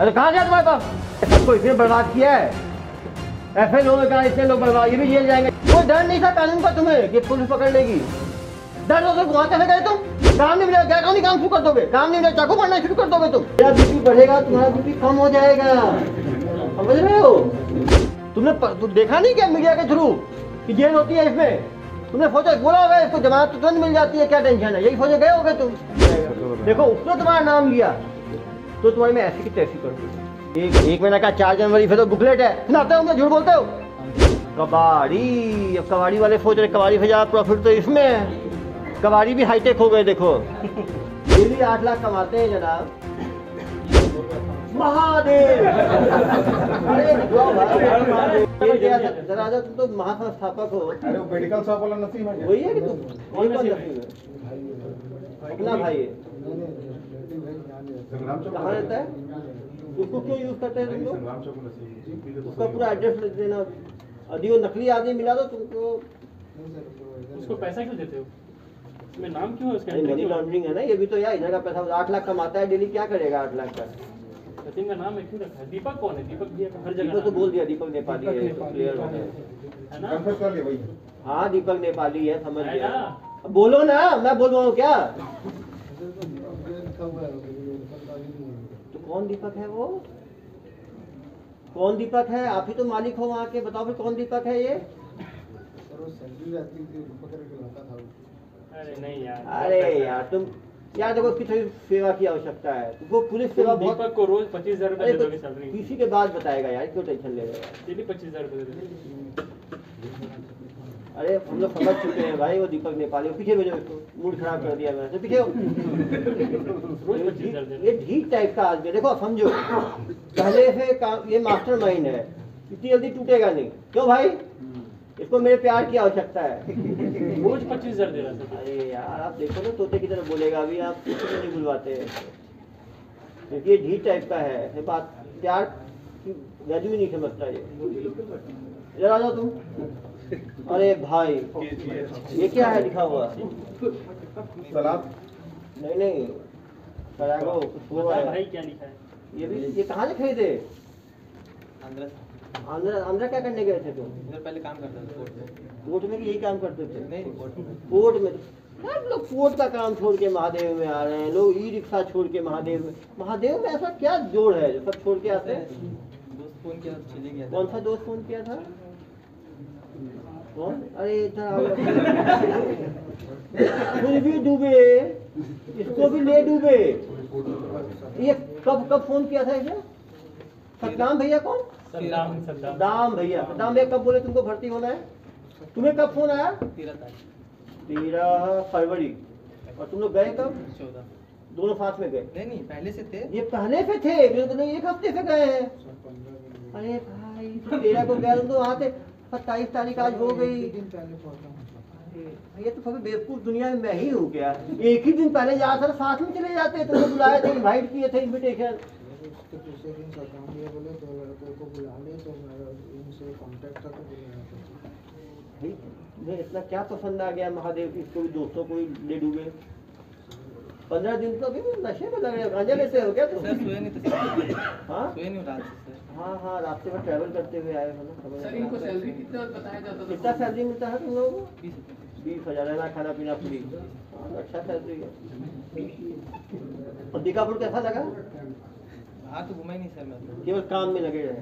अरे कहाँ गया तुम्हारे पास? सबको इसने बर्बाद किया है? ऐसे लोग कहा इससे लोग बर्बाद ये भी जेल जाएँगे। कोई डर नहीं था कानून का तुम्हें कि पुलिस पकड़ लेगी? डर हो तो वहाँ कैसे गए तुम? काम नहीं मिला क्या काम काम शुरू कर दोगे। काम नहीं मिला चाकू पढ़ना शुरू कर दोगे तुम। तेरा बीपी बढ़ेगा तुम्हारा बीपी कम हो जाएगा। समझ रहे हो? तुमने प- तु देखा नहीं क्या मीडिया के थ्रू कि जेल होती है इसमें? तुमने सोचा बोला होगा इसको जमानत तो तुरंत मिल जाती है क्या टेंशन है? यही सोचे गए होगे तुम? देखो उसने तुम्हारा नाम लिया। तो तुम्हारी मैं ऐसी की तैसी कर दूँ। एक एक महीना का चार जनवरी फिर तो बुकलेट है। सुनाते हो झूठ बोलते हो? कबाड़ी अब कबाड़ी वाले सोच रहे कबाड़ी से ज़्यादा प्रॉफिट तो इसमें है। कबाड़ी भी हाईटेक हो गए देखो। डेली आठ लाख कमाते हैं जनाब। महादेव! अरे। ये? जरा तुम तो महासंस्थापक हो। अरे वो मेडिकल शॉप वाला नसीम है। वही है कि तुम? कौन कौन नसीब है? अपना भाई है। कहाँ रहता है? उसको क्यों यूज़ करते हैं तुम लोग उसका पूरा एड्रेस लिख देना यदि वो नकली आदमी मिला तो तुमको उसको पैसा क्यों देते हो? इसमें नाम क्यों है उसका? मनी लॉन्ड्रिंग है ना ये भी तो यार इधर का पैसा आठ लाख कमाता है डेली क्या करेगा आठ लाख का? सचिन का नाम है क्यों रखा है। दीपक कौन है? दीपक भी हर जगह दीपक तो बोल दिया दीपक नेपाली है क्लियर हो। गया है हाँ दीपक नेपाली है समझ गया। बोलो ना मैं बोल रहा हूँ क्या? तो कौन दीपक है वो? कौन दीपक है? आप ही तो मालिक हो वहाँ के बताओ फिर कौन दीपक है ये? अरे नहीं यार अरे यार तुम यार देखो थोड़ी सेवा की आवश्यकता है। वो पुलिस सेवा बहुत दीपक को रोज पच्चीस हज़ार रुपए अरे दे तो किसी के बाद बताएगा यार क्यों टेंशन ले रहे हो? पच्चीस हज़ार अरे हम लोग समझ चुके हैं भाई वो दीपक नेपाली पीछे भेजो इसको मूड खराब कर दिया मैंने। तो पीछे ये ढीठ टाइप का आदमी देखो समझो। पहले से काम ये मास्टर माइंड है। इतनी जल्दी टूटेगा नहीं। क्यों भाई? इसको मेरे प्यार की आवश्यकता है। रोज पच्चीस हज़ार दे रहा था। अरे यार आप देखो ना तोते की तरह बोलेगा अभी। आप किसी नहीं बुलवाते क्योंकि ये ढीठ टाइप का है। ये बात प्यार की वैल्यू नहीं समझता ये। आ जाओ तुम। अरे भाई ये क्या है लिखा हुआ? सलाद। नहीं नहीं करागो कुछ हुआ है। भाई क्या लिखा है? ये भी ये कहाँ से खरीदे? आंध्रा। आंध्रा आंध्रा क्या करने गए थे तुम? इधर पहले काम करता था कोर्ट में। कोर्ट में भी यही काम करते थे? नहीं कोर्ट में। कोर्ट में यार लोग कोर्ट का काम छोड़ के महादेव में आ रहे हैं लोग ई रिक्शा छोड़ के महादेव में महादेव में ऐसा क्या जोड़ है जो सब छोड़ के आते हैं? दोस्त फ़ोन किया तो गया कौन सा दोस्त फ़ोन किया था? अरे इधर आओ। फिर भी डूबे। इसको भी ले डूबे। ये कब कब फ़ोन किया था इसे? सतनाम भैया कौन? सद्दाम सद्दाम सद्दाम भैया। सद्दाम भैया कब बोले तुमको भर्ती होना है? तुम्हें कब फ़ोन आया? तेरह तारीख। तेरह फरवरी। और तुम लोग गए कब? चौदह। दोनों साथ में गए? नहीं नहीं पहले से थे। ये पहले से थे? तो नहीं एक हफ़्ते से गए हैं। अरे भाई तो तेरह को तुम तो वहाँ से सत्ताईस तारीख आज हो गई। ये तो सभी बेवकूफ़ दुनिया में मैं ही हूँ क्या? एक ही दिन पहले जा सर साथ में चले जाते तुमने बुलाए थे इनवाइट किए थे इनविटेशन उसके दूसरे दिन सद्दाम भैया बोले दो लड़कों को बुला ले तो मेरा इनसे कांटेक्ट था तो बुलाया था मुझे इतना क्या पसंद आ गया महादेव? इसको भी दोस्तों को ही ले डूबे। पंद्रह दिन तो अभी भी नशे में लग रहे हो। गांजा लेते हो क्या तुम? सर सोए नहीं थे सर हाँ। सोए नहीं रात से सर। हाँ हाँ रास्ते में ट्रैवल करते हुए आए हो ना खबर सर इनको सैलरी कितना बताया जाता था? कितना सैलरी मिलता है तुम लोगों को? बीस हज़ार रहना खाना पीना फ्री। हाँ, अच्छा सैलरी है। और दीकापुर कैसा लगा? हाँ तो घुमा ही नहीं सर मैं तो। केवल काम में लगे रहे।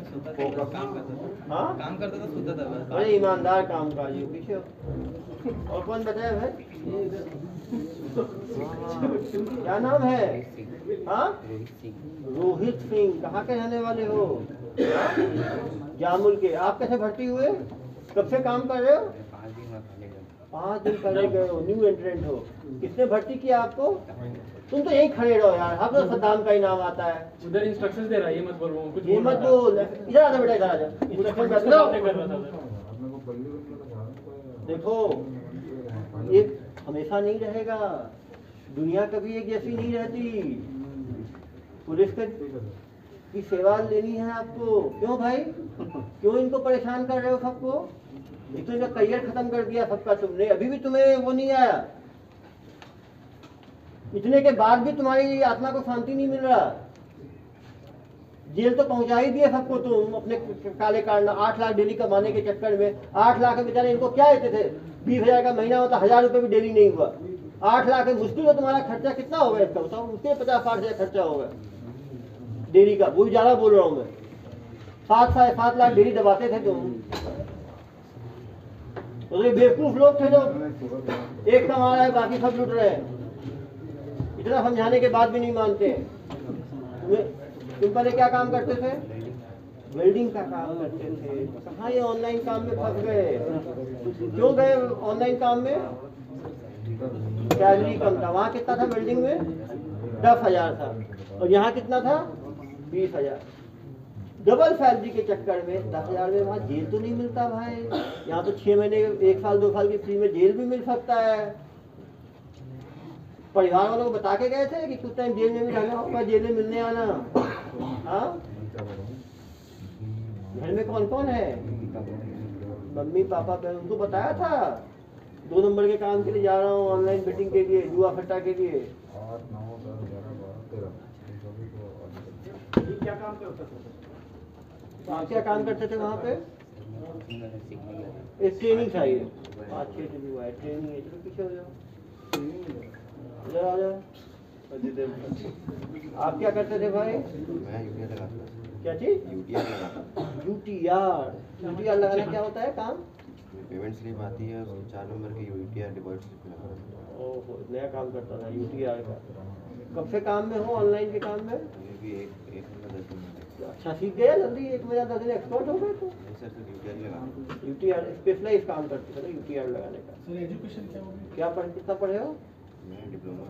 काम करता था था बस ईमानदार काम काज पीछे और कौन बताया भाई? क्या नाम है? हाँ? रोहित सिंह, कहाँ के रहने वाले हाँ? जामुल के। आप कैसे भर्ती हुए? कब से काम कर रहे हो? पाँच दिन पहले गए हो। न्यू एंट्रेंट हो। किसने भर्ती किया आपको? तुम तो यही खड़े रहो यार। हम तो सद्दाम का ही नाम आता है। उधर इंस्ट्रक्शंस दे रहा है ये मत बोल कुछ ये मत बोल। इधर आ जा बेटा इधर आ जा इंस्ट्रक्शन देखो ये हमेशा नहीं रहेगा। दुनिया कभी एक जैसी नहीं रहती। पुलिस का की सेवा लेनी है आपको। क्यों भाई? क्यों इनको परेशान कर रहे हो सबको? एक तो इनका करियर खत्म कर दिया सबका तुमने। अभी भी तुम्हें वो नहीं आया। इतने के बाद भी तुम्हारी आत्मा को शांति नहीं मिल रहा। जेल तो पहुँचा ही दिए सबको तुम अपने काले कारण आठ लाख डेली कमाने के चक्कर में। आठ लाख बेचारे इनको क्या देते थे? बीस हज़ार का महीना होता हज़ार रुपए भी डेली नहीं हुआ। आठ लाख मुश्किल है तुम्हारा खर्चा कितना होगा इसका बताओ मुश्किल पचास साठ हज़ार खर्चा होगा डेली का, वो ज़्यादा बोल रहा हूँ मैं। सात साढ़े सात लाख डेली दबाते थे तुम। तो बेवकूफ़ लोग थे जो। एक कमा रहा है, बाकी सब लुट रहे हैं। इतना समझाने के बाद भी नहीं मानते। हैं तुम पहले क्या काम करते थे? वेल्डिंग का काम करते थे। कहाँ ये ऑनलाइन काम में फंस गए? क्यों गए ऑनलाइन काम में? सैलरी कम था। वहाँ कितना था वेल्डिंग में? दस हज़ार था। और यहाँ कितना था? बीस हज़ार। डबल सैलरी के चक्कर में दस हज़ार में वहाँ जेल तो नहीं मिलता भाई। यहाँ तो छह महीने, एक साल, दो साल की फ्री में जेल भी मिल सकता है। परिवार वालों को बता के गए थे कि कुछ टाइम जेल में भी रहना होगा जेल में मिलने आना। हाँ? घर में कौन कौन है? मम्मी पापा बहन उनको बताया था? दो नंबर के काम के लिए जा रहा हूँ ऑनलाइन बेटिंग के लिए जुआ फट्टा के लिए। क्या काम करता था? आप क्या काम करते थे वहाँ पे? ट्रेनिंग था ये। पाँच छः दिन हुआ है ट्रेनिंग है चलो पीछे हो जाओ। इधर आ जाओ। आप क्या करते थे भाई? मैं यूटीआर लगाता क्या चीज़? यूटीआर लगाता यूटीआर यूटीआर लगाना क्या होता है काम? पेमेंट स्लिप आती है उसमें चार नंबर की यूटीआर डिपॉजिट स्लिप लगाता ओहो नया काम करता था यूटीआर का। कब से काम में हो ऑनलाइन के काम में? ये भी एक एक नंबर दस नंबर अच्छा सीख गया जल्दी एक महीना दस दिन एक्सपर्ट हो गए तो? नहीं सर सिर्फ़ यूटीआर ही लगाता यूटीआर स्पेशलाइज काम करते थे यूटीआर लगाने का। सर एजुकेशन क्या होगी क्या पढ़ कितना पढ़े हो? मैं डिप्लोमा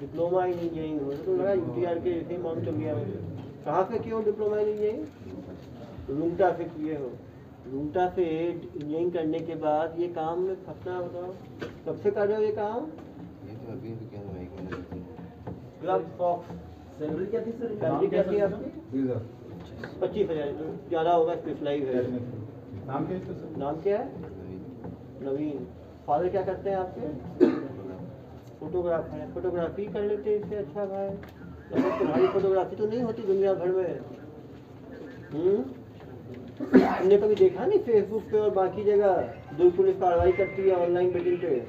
डिप्लोमा इन इंजीनियरिंग हो तो लगा यूटीआर के इसी माउंट चल गया मुझे कहाँ से किए हो डिप्लोमा इन इंजीनियरिंग रूमटा से किए हो रूमटा से इंजीनियरिंग करने के बाद ये काम में फंसना बताओ कब से कर रहे हो ये काम ये तो अभी अभी क्या हुआ एक महीना करती ग्लव सॉक्स सैलरी क्या थी सर सैलरी क्या थी आपकी पच्चीस हज़ार ज़्यादा होगा स्पेशलाइज है नाम क्या है नाम क्या है नवीन फादर क्या करते हैं आपके फोटोग्राफर है। फोटोग्राफी कर लेते इससे अच्छा भाई। मतलब तुम्हारी फोटोग्राफी तो नहीं होती दुनिया भर में। हम्म? तुमने कभी देखा नहीं फेसबुक पे और बाकी जगह जो पुलिस कार्रवाई करती है ऑनलाइन बेटिंग पे?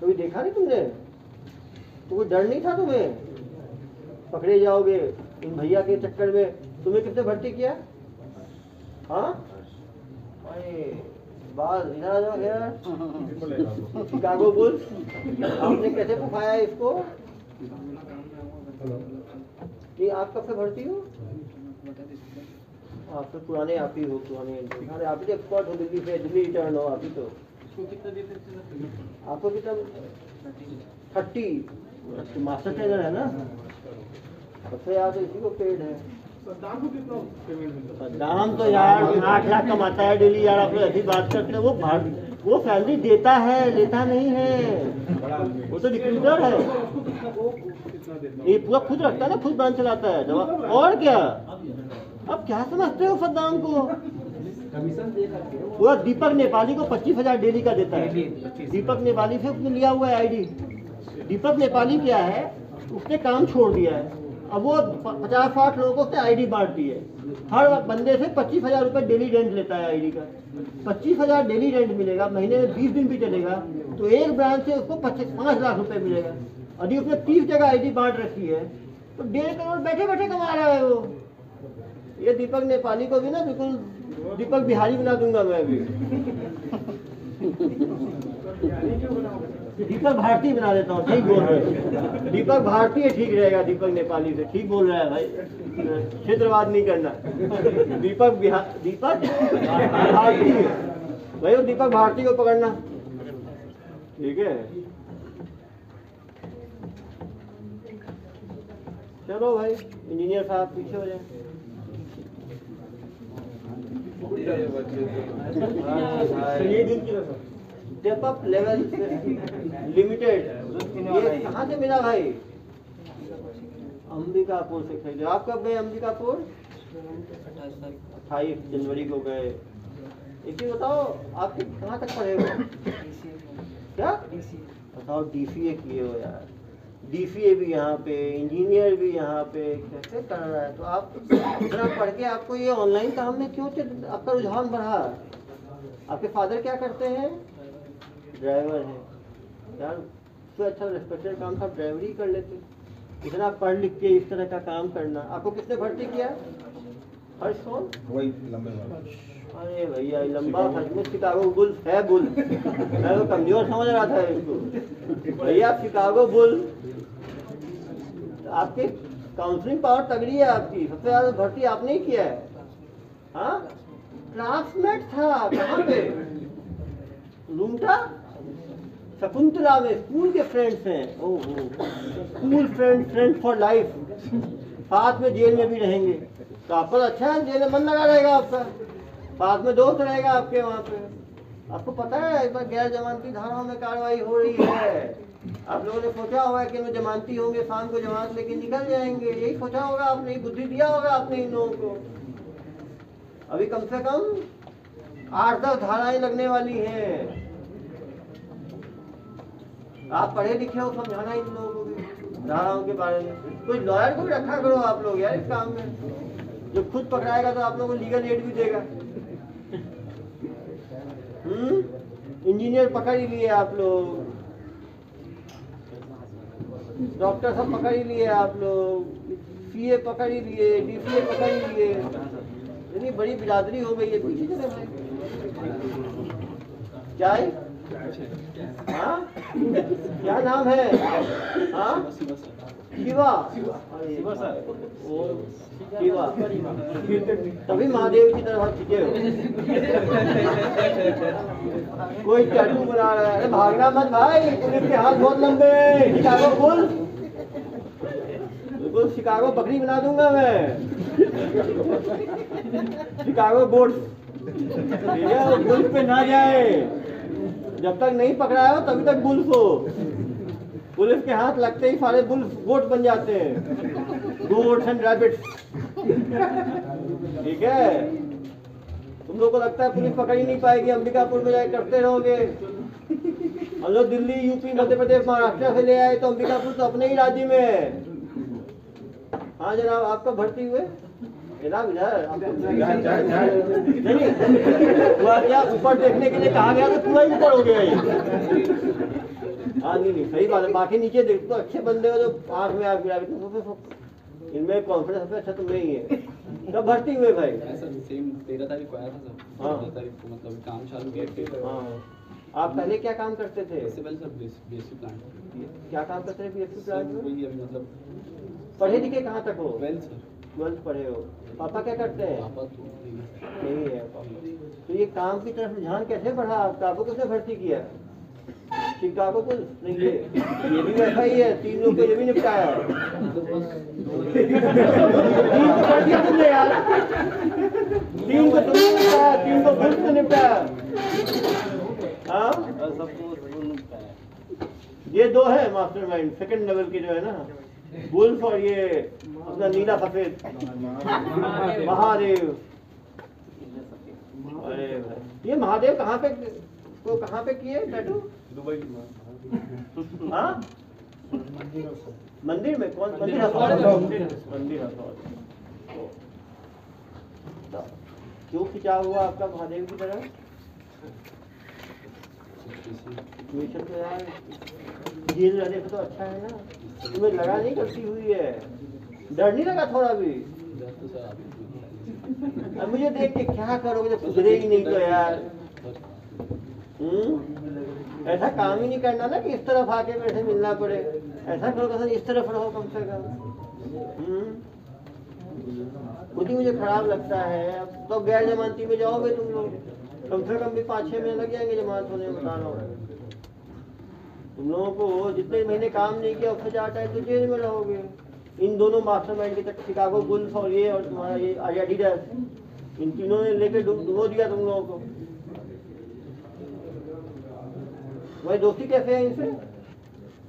कभी देखा नहीं तुमने? तो कोई डर नहीं था तुम्हें? पकड़े जाओगे इन भैया के चक्कर में। तुम्हें कितने भर्ती किया? हाँ? अरे बाल इधर आ जाओ यार शिकागो बुल्स आपने कैसे फंसाया इसको? कि आप कब से भर्ती हो? आप तो पुराने आप ही हो पुराने अरे आप ही तो एक्सपर्ट हो दिल्ली से दिल्ली रिटर्न हो आप ही तो। आपको कितना? थर्टी। मास्टर ट्रेनर है ना? सबसे यार तो इसी को पेड है। सद्दाम को कितना पेमेंट मिलता दाम तो यार आठ लाख कमाता है डेली यार आप लोग ऐसी बात करते हैं वो भार वो सैलरी देता है लेता नहीं है। वो तो रिक्रूटर है। ये पूरा खुद रखता है ना खुद ब्रांच चलाता है। जवाब और क्या? अब क्या समझते हो सद्दाम को? पूरा दीपक नेपाली को पच्चीस हज़ार डेली का देता है। दीपक नेपाली से उसने लिया हुआ है आईडी दीपक नेपाली क्या है? उसने काम छोड़ दिया है। अब वो पचास साठ लोगों से आईडी बांटती है। हर बंदे से पच्चीस हज़ार रुपये डेली रेंट लेता है आईडी का। पच्चीस हज़ार डेली रेंट मिलेगा, महीने में बीस दिन भी चलेगा तो एक ब्रांच से उसको पच्चीस, पाँच लाख रुपए मिलेगा। यदि उसने तीस जगह आईडी बांट रखी है तो डेढ़ करोड़ बैठे बैठे कमा रहा है वो। ये दीपक नेपाली को भी ना बिल्कुल दीपक बिहारी बना दूँगा मैं अभी दीपक भारती बना देता हूँ ठीक बोल रहे हो। दीपक भारतीय ठीक रहेगा दीपक नेपाली से ठीक बोल रहा है भाई। क्षेत्रवाद नहीं करना। दीपक बिहार दीपक भारती भाई वो दीपक भारती को पकड़ना। ठीक है। चलो भाई इंजीनियर साहब पीछे हो जाए। ये दिन की स्टेप अप लेवल लिमिटेड ये कहाँ से मिला भाई? अंबिकापुर से खरीदे। आप कब गए अंबिकापुर अट्ठाईस जनवरी को गए। ही बताओ, आप कहाँ तक पढ़े हो? क्या? बताओ डी डीसीए किए हो यार। डीसीए भी यहाँ पे इंजीनियर भी यहाँ पे, कैसे कर रहा है? तो आप इतना पढ़ के आपको ये ऑनलाइन काम में क्यों आपका रुझान बढ़ा? आपके फादर क्या करते हैं? ड्राइवर है। यार उससे अच्छा रिस्पेक्टेड काम था ड्राइवरी कर लेते। इतना पढ़ लिख के इस तरह का काम करना। आपको किसने भर्ती किया? हर्ष कौन? वही लंबे अरे भैया लंबा सचमुच शिकागो बुल है बुल मैं तो कमज़ोर समझ रहा था इसको। भैया शिकागो बुल आपकी काउंसलिंग पावर तगड़ी है आपकी। सबसे ज़्यादा भर्ती आपने ही किया है। हाँ? क्लासमेट था कहाँ पे? लूमटा शकुंतला में स्कूल के फ्रेंड्स हैं। School friend friend for life. साथ में जेल में भी रहेंगे। तो आपका अच्छा है, जेल में मन लगा रहेगा आपका। साथ में दोस्त रहेगा आपके वहाँ पे। आपको पता है, इस बार गैर जमानती धाराओं में कार्रवाई हो रही है। आप लोगों ने सोचा होगा कि इनमें जमानती होंगे, शाम को जमानत लेके निकल जाएँगे। यही सोचा होगा आपने बुद्धि दिया होगा आपने इन लोगों को। अभी कम से कम आठ दस धाराएँ लगने वाली हैं। आप पढ़े लिखे हो, समझाना इन लोगों को। धाराओं के बारे में। कोई लॉयर को भी रखा करो आप लोग यार इस काम में। जो खुद पकड़ाएगा तो आप लोगों को लीगल एड भी देगा। हम्म? इंजीनियर पकड़ ही लिए आप लोग। डॉक्टर सब पकड़ ही लिए आप लोग। सीए पकड़ ही लिए डीसीए पकड़ ही लिए। इतनी बड़ी बिरादरी हो गई है। पीछे चले क्या है क्या नाम है? हाँ? शिवा। शिवा तभी महादेव की तरफ़ खींचे हो। कोई टैटू बना रहा है। भागना मत भाई पुलिस के हाथ बहुत लंबे शिकागो पुल। बिल्कुल शिकागो बकरी बना दूँगा मैं। Chicago board. वो पे ना जाए। जब तक नहीं पकड़ाया हो, तभी तक बुल्स हो। पुलिस के हाथ लगते ही सारे बुल्स गोट बन जाते हैं। गोट्स एंड रैबिट्स ठीक है? तुम लोग को लगता है पुलिस पकड़ ही नहीं पाएगी। अंबिकापुर में जाए करते रहोगे। हम लोग दिल्ली, यूपी, मध्य प्रदेश, महाराष्ट्र से ले आए तो अंबिकापुर तो अपने ही राज्य में है। हाँ जनाब, आपका भर्ती हुए? जनाब इधर क्या ऊपर देखने के लिए कहा गया तो पूरा ही। ऊपर हो। गया ये हाँ। नहीं नहीं सही बात है। बाकी नीचे देख तो अच्छे बंदे हो। तो आँख में आग गिरा के इनमें कॉन्फिडेंस सबसे अच्छा तुम में ही है कब भर्ती हुए भाई सेम तेरह तारीख को आया था सर हाँ। तारीख को मतलब काम चालू किया हाँ आप पहले क्या काम करते थे पहले सर बेसिक प्लान क्या काम करते थे बीएससी प्लांट में मतलब पढ़े लिखे कहाँ तक हो ट्वेल्थ सर ट्वेल्थ पढ़े हो। पापा क्या करते हैं? पापा तो है। पापा। तो ये काम की तरफ़ रुझान कैसे बढ़ा? आपका आपको किसने भर्ती किया? शिकागो को नहीं ये भी वैसा ही है। तीन लोग को ये भी निपटाया। तीन को कर दिया तुमने यार तीन को तुमने निपटाया। तीन को पुलिस ने निपटाया। हाँ? ये दो है मास्टरमाइंड। सेकंड लेवल के जो है ना। बुल्स और ये अपना नीला सफ़ेद। महादेव। अरे ये महादेव कहाँ पे को कहाँ पे किए टैटू हाँ? मंदिर में? कौन मंदिर मंदिर तो क्यों खिंचा हुआ आपका महादेव की तरह? मिशन तो यार जेल रहने से तो अच्छा है ना। तुम्हें लगा नहीं गलती हुई है? डर नहीं लगा थोड़ा भी? अब मुझे देख के क्या करोगे जब सुधरे ही नहीं तो यार। हम्म? ऐसा काम ही नहीं करना ना कि इस तरफ़ आके से मिलना पड़े। ऐसा करो कि इस तरफ़ रहो कम से कम। हम्म? खुद ही मुझे खराब लगता है। तो गैर जमानती में जाओगे तुम लोग। कम से कम भी पाँच छः महीने लग जाएँगे जमानत होने में बता रहा हूँ तुम लोगों को जितने महीने काम नहीं किया उससे चार टाइम तो जेल में रहोगे इन दोनों मास्टरमाइंड के तक शिकागो बुल्स और ये और तुम्हारा ये एडिडास इन तीनों ने लेके डुबो दिया तुम लोगों को। वही दोस्ती कैसे है इनसे?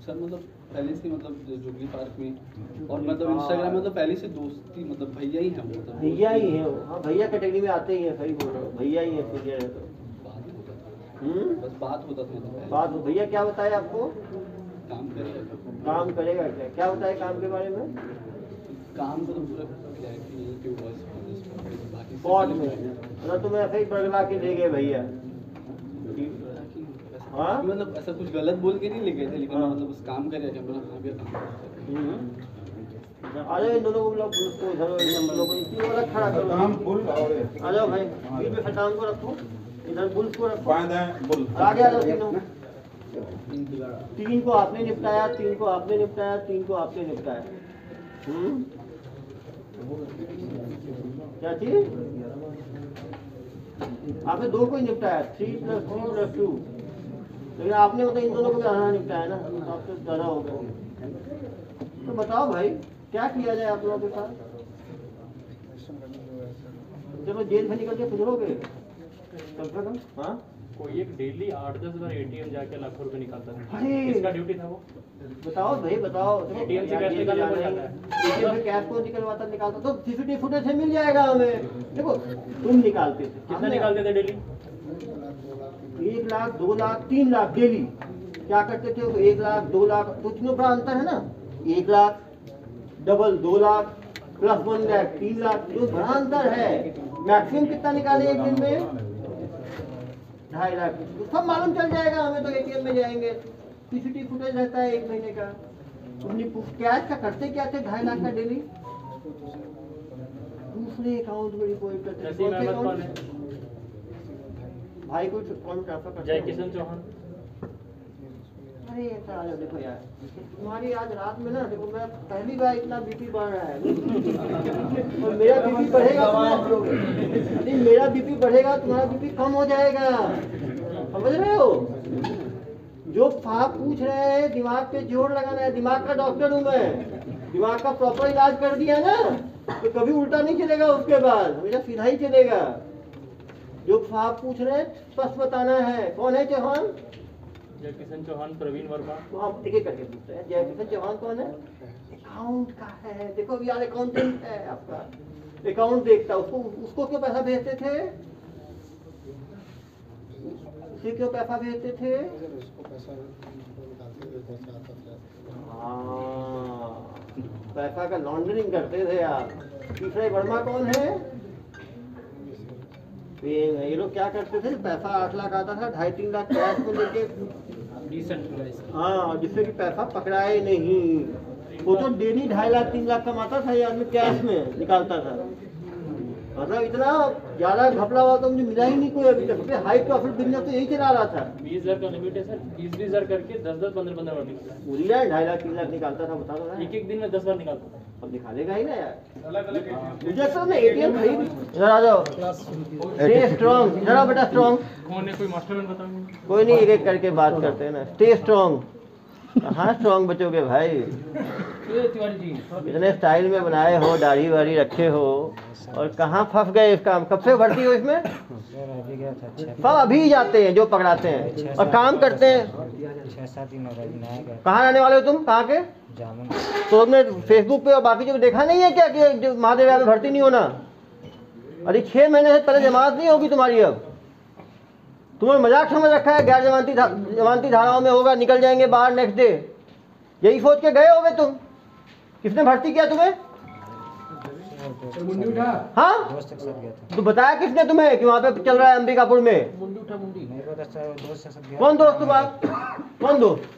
सर मतलब पहले से मतलब जुबली पार्क में और मतलब इंस्टाग्राम मतलब पहले से दोस्ती मतलब भैया ही हैं मतलब भैया ही है हाँ भैया कैटेगरी में आते ही हैं सही बोल रहे हो। भैया ही है सीनियर है तो। बस बात होता था मतलब। बात भैया क्या बताया आपको? काम करेगा काम करेगा क्या? क्या होता है काम के बारे में? काम तो पूरा क्लैरिटी है बस से कोर्ट पहले में। मतलब ऐसे ही बरगला के ले गए भैया। हाँ? मतलब ऐसा कुछ गलत बोल के नहीं लेके थे लेकिन हाँ। मतलब उस काम करेगा क्या बोला हाँ भैया काम जाओ इन दोनों को बुलाओ पुलिस को इधर इन दोनों को इसी वाला खड़ा करो। बुल और आ जाओ भाई बीच में शैतान को रखो। इधर बाएँ दाएँ बुल। आगे आ जाओ तीनों। तीन को आपने निपटाया तीन को आपने निपटाया तीन को आपने निपटाया। हम्म। क्या चीज़? आपने दो को ही निपटाया three plus three plus two लेकिन आपने मतलब इन दोनों को भी आना निपटाया ना तो आप तो ज़्यादा हो गए। तो बताओ भाई क्या किया जाए आप लोगों के साथ? चलो जेल से निकल के सुधरोगे कम से कम हाँ? कोई एक डेली आठ दस बार एटीएम जाके लाखों रुपए निकालता था। अरे! किसका ड्यूटी था वो? बताओ भाई बताओ। ATM से यार, कैश निकालना पड़ जाता ही- ATM से कैश को निकलवाता निकालता। तो सीसीटीवी फुटेज से मिल जाएगा हमें। देखो तुम निकालते थे। कितना निकालते थे डेली एक लाख दो लाख तीन लाख डेली क्या करते थे एक लाख दो लाख तो तीनों का अंतर है ना? एक लाख डबल दो लाख प्लस वन लाख तीन लाख जो बड़ा अंतर है। मैक्सिमम कितना निकाले एक दिन में? ढाई लाख तो सब मालूम चल जाएगा हमें तो एटीएम में जाएँगे। सीसीटीवी फुटेज रहता है एक महीने का। तुमने कैश का करते क्या थे ढाई लाख का डेली दूसरे अकाउंट में रिपोर्ट करते। भाई को कौन ट्रांसफ़र करते जय किशन चौहान। ऐसा देखो यार। तुम्हारी आज रात में ना, देखो, मैं पहली बार इतना बीपी बढ़ रहा है। और मेरा बीपी बढ़ेगा तुम्हारा मेरा बीपी बढ़ेगा, तुम्हारा बीपी कम हो जाएगा। समझ रहे हो? जो आप पूछ रहे हैं, दिमाग पे ज़ोर लगाना है। दिमाग का डॉक्टर हूँ मैं। दिमाग का प्रॉपर इलाज कर दिया ना तो कभी उल्टा नहीं चलेगा उसके बाद। हमेशा सीधा ही चलेगा। जो आप पूछ रहे हैं स्पष्ट बताना है। कौन है चौहान? जय किशन चौहान प्रवीण वर्मा। तो हम एक एक करके पूछते हैं जय किशन चौहान कौन है? अकाउंट का है। देखो अभी यार अकाउंटेंट है आपका। अकाउंट देखता उसको उसको क्यों पैसा भेजते थे? उसे क्यों पैसा भेजते था? हाँ, पैसा का लॉन्ड्रिंग करते थे आप तीसरे वर्मा कौन है? ये ये लोग क्या करते थे? पैसा आठ लाख आता था ढाई तीन लाख कैश में लेके। हाँ जिससे कि पैसा पकड़ाए नहीं। वो तो डेली ढाई लाख तीन लाख कमाता था ये आदमी कैश में निकालता था। मतलब इतना ज़्यादा घपला हुआ तो मुझे मिला ही नहीं कोई अभी तक। हाई प्रॉफिट बिज़नेस तो यही चला रहा था। बीस हज़ार का लिमिट है सर। बीस बीस हज़ार करके दस दस पंद्रह पंद्रह बार निकलता यार ढाई लाख तीन लाख निकालता था बता दो एक एक दिन में दस बार निकालता था। निकालेगा ही ना यार। अलग अलग मुझे मैं एटीएम खरीद इधर आ जाओ। स्टे स्ट्रॉन्ग इधर आओ बेटा स्ट्रॉन्ग कौन है? कोई मास्टरमाइंड बताओ कोई नहीं एक एक करके बात करते हैं ना। स्टे स्ट्रॉन्ग कहाँ स्ट्रॉन्ग बचोगे भाई? इतने स्टाइल में बनाए हो, दाढ़ी वाड़ी रखे हो, और कहाँ फंस गए इस काम? कब से भर्ती हो इसमें? सब अभी जाते हैं, जो पकड़ाते हैं, और काम करते हैं। कहाँ रहने वाले हो तुम? कहाँ के? तो तुमने फेसबुक पे और बाकी जो देखा नहीं है क्या कि महादेव यादव भर्ती नहीं होना? अरे छह महीने से पहले जमात नहीं होगी तुम्हारी अब। तुमने मज़ाक समझ रखा है? गैर जमानती धा, जमानती धाराओं में होगा निकल जाएँगे बाहर नेक्स्ट डे यही सोच के गए होगे तुम? किसने भर्ती किया तुम्हें? हाँ? दोस्त के साथ गया था। तो बताया किसने तुम्हें कि वहाँ पे चल रहा है अंबिकापुर में? तो साथ कौन दोस्त तुम्हारा? कौन दोस्त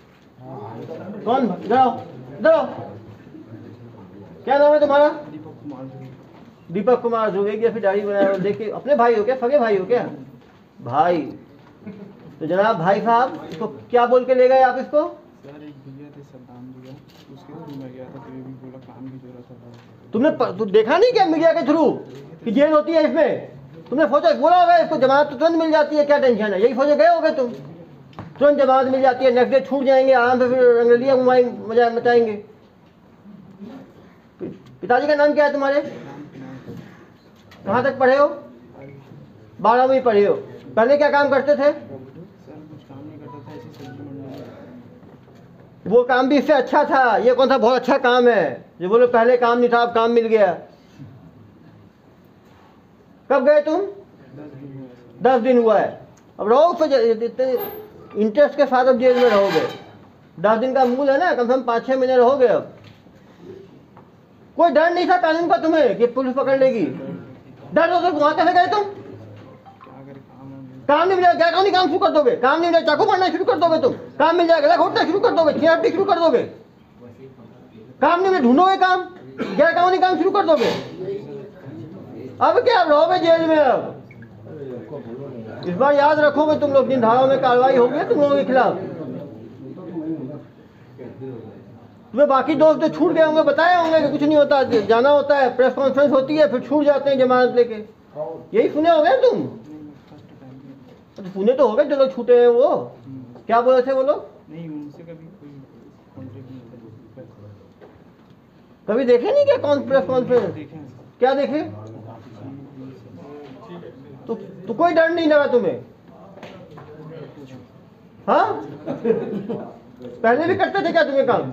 हाँ, कौन? इधर आओ क्या नाम है तुम्हारा? दीपक कुमार ध्रुव एक जैसी दाढ़ी बनाया देखिए अपने भाई हो क्या? सगे भाई हो क्या? भाई। तो जनाब भाई साहब इसको क्या बोल के ले गए आप इसको? सर एक भैया थे सद्दाम भैया उसके थ्रू मैं गया था तो भी बोला काम की ज़रूरत तुमने तु देखा नहीं क्या मीडिया के थ्रू? कि जेल होती है इसमें? तुमने सोचा बोला होगा इसको जमानत तो तुरंत मिल जाती है क्या टेंशन है? यही सोचे गए होगे तुम? तुरंत जमानत मिल जाती है नेक्स्ट डे छूट जाएँगे आराम से फिर रंगलियाँ घुमाएँगे मज़ा मचाएँगे। पिताजी का नाम क्या है तुम्हारे? कहाँ तक पढ़े हो? बारहवीं पढ़े हो। पहले क्या काम करते थे सर कुछ काम नहीं करता था ऐसी सब्ज़ी मंडी में वो काम भी इससे अच्छा था। ये कौन सा बहुत अच्छा काम है? ये बोलो, पहले काम नहीं था, अब काम मिल गया। कब गए तुम? दस दिन हुआ है। अब रहो, फिर इंटरेस्ट के साथ अब जेल में रहोगे। दस दिन का मूल है ना, कम से कम पाँच छः महीने रहोगे अब। कोई डर नहीं था कानून का तुम्हें, कि पुलिस पकड़ लेगी? डर हो तो वहाँ कैसे गए तुम? काम नहीं मिलेगा क्या काम शुरू कर दोगे। काम नहीं मिलेगा, चाकू मारना शुरू कर दोगे तुम। काम मिल जाएगा घोटना शुरू कर दोगे शुरू कर दोगे। काम नहीं मिले, ढूंढोगे काम। गैर कानूनी काम शुरू कर दोगे। अब क्या रहोगे जेल में अब? इस बार याद रखोगे तुम लोग, जिन धाराओं में कार्रवाई होगी तुम लोगों के खिलाफ। तुम्हें बाकी दोस्त जो छूट गए होंगे, बताए होंगे कि कुछ नहीं होता, जाना होता है, प्रेस कॉन्फ्रेंस होती है, फिर छूट जाते हैं जमानत लेके। यही सुने हो तुम? तो सुने तो हो गए जो लोग छूटे हैं वो। क्या बोले थे वो लोग? नहीं उनसे कभी कोई कभी देखे नहीं क्या कौन प्रेस कॉन्फ्रेंस क्या देखे? तो, तो कोई डर नहीं लगा तुम्हें? हाँ? पहले भी करते थे क्या तुम्हें काम?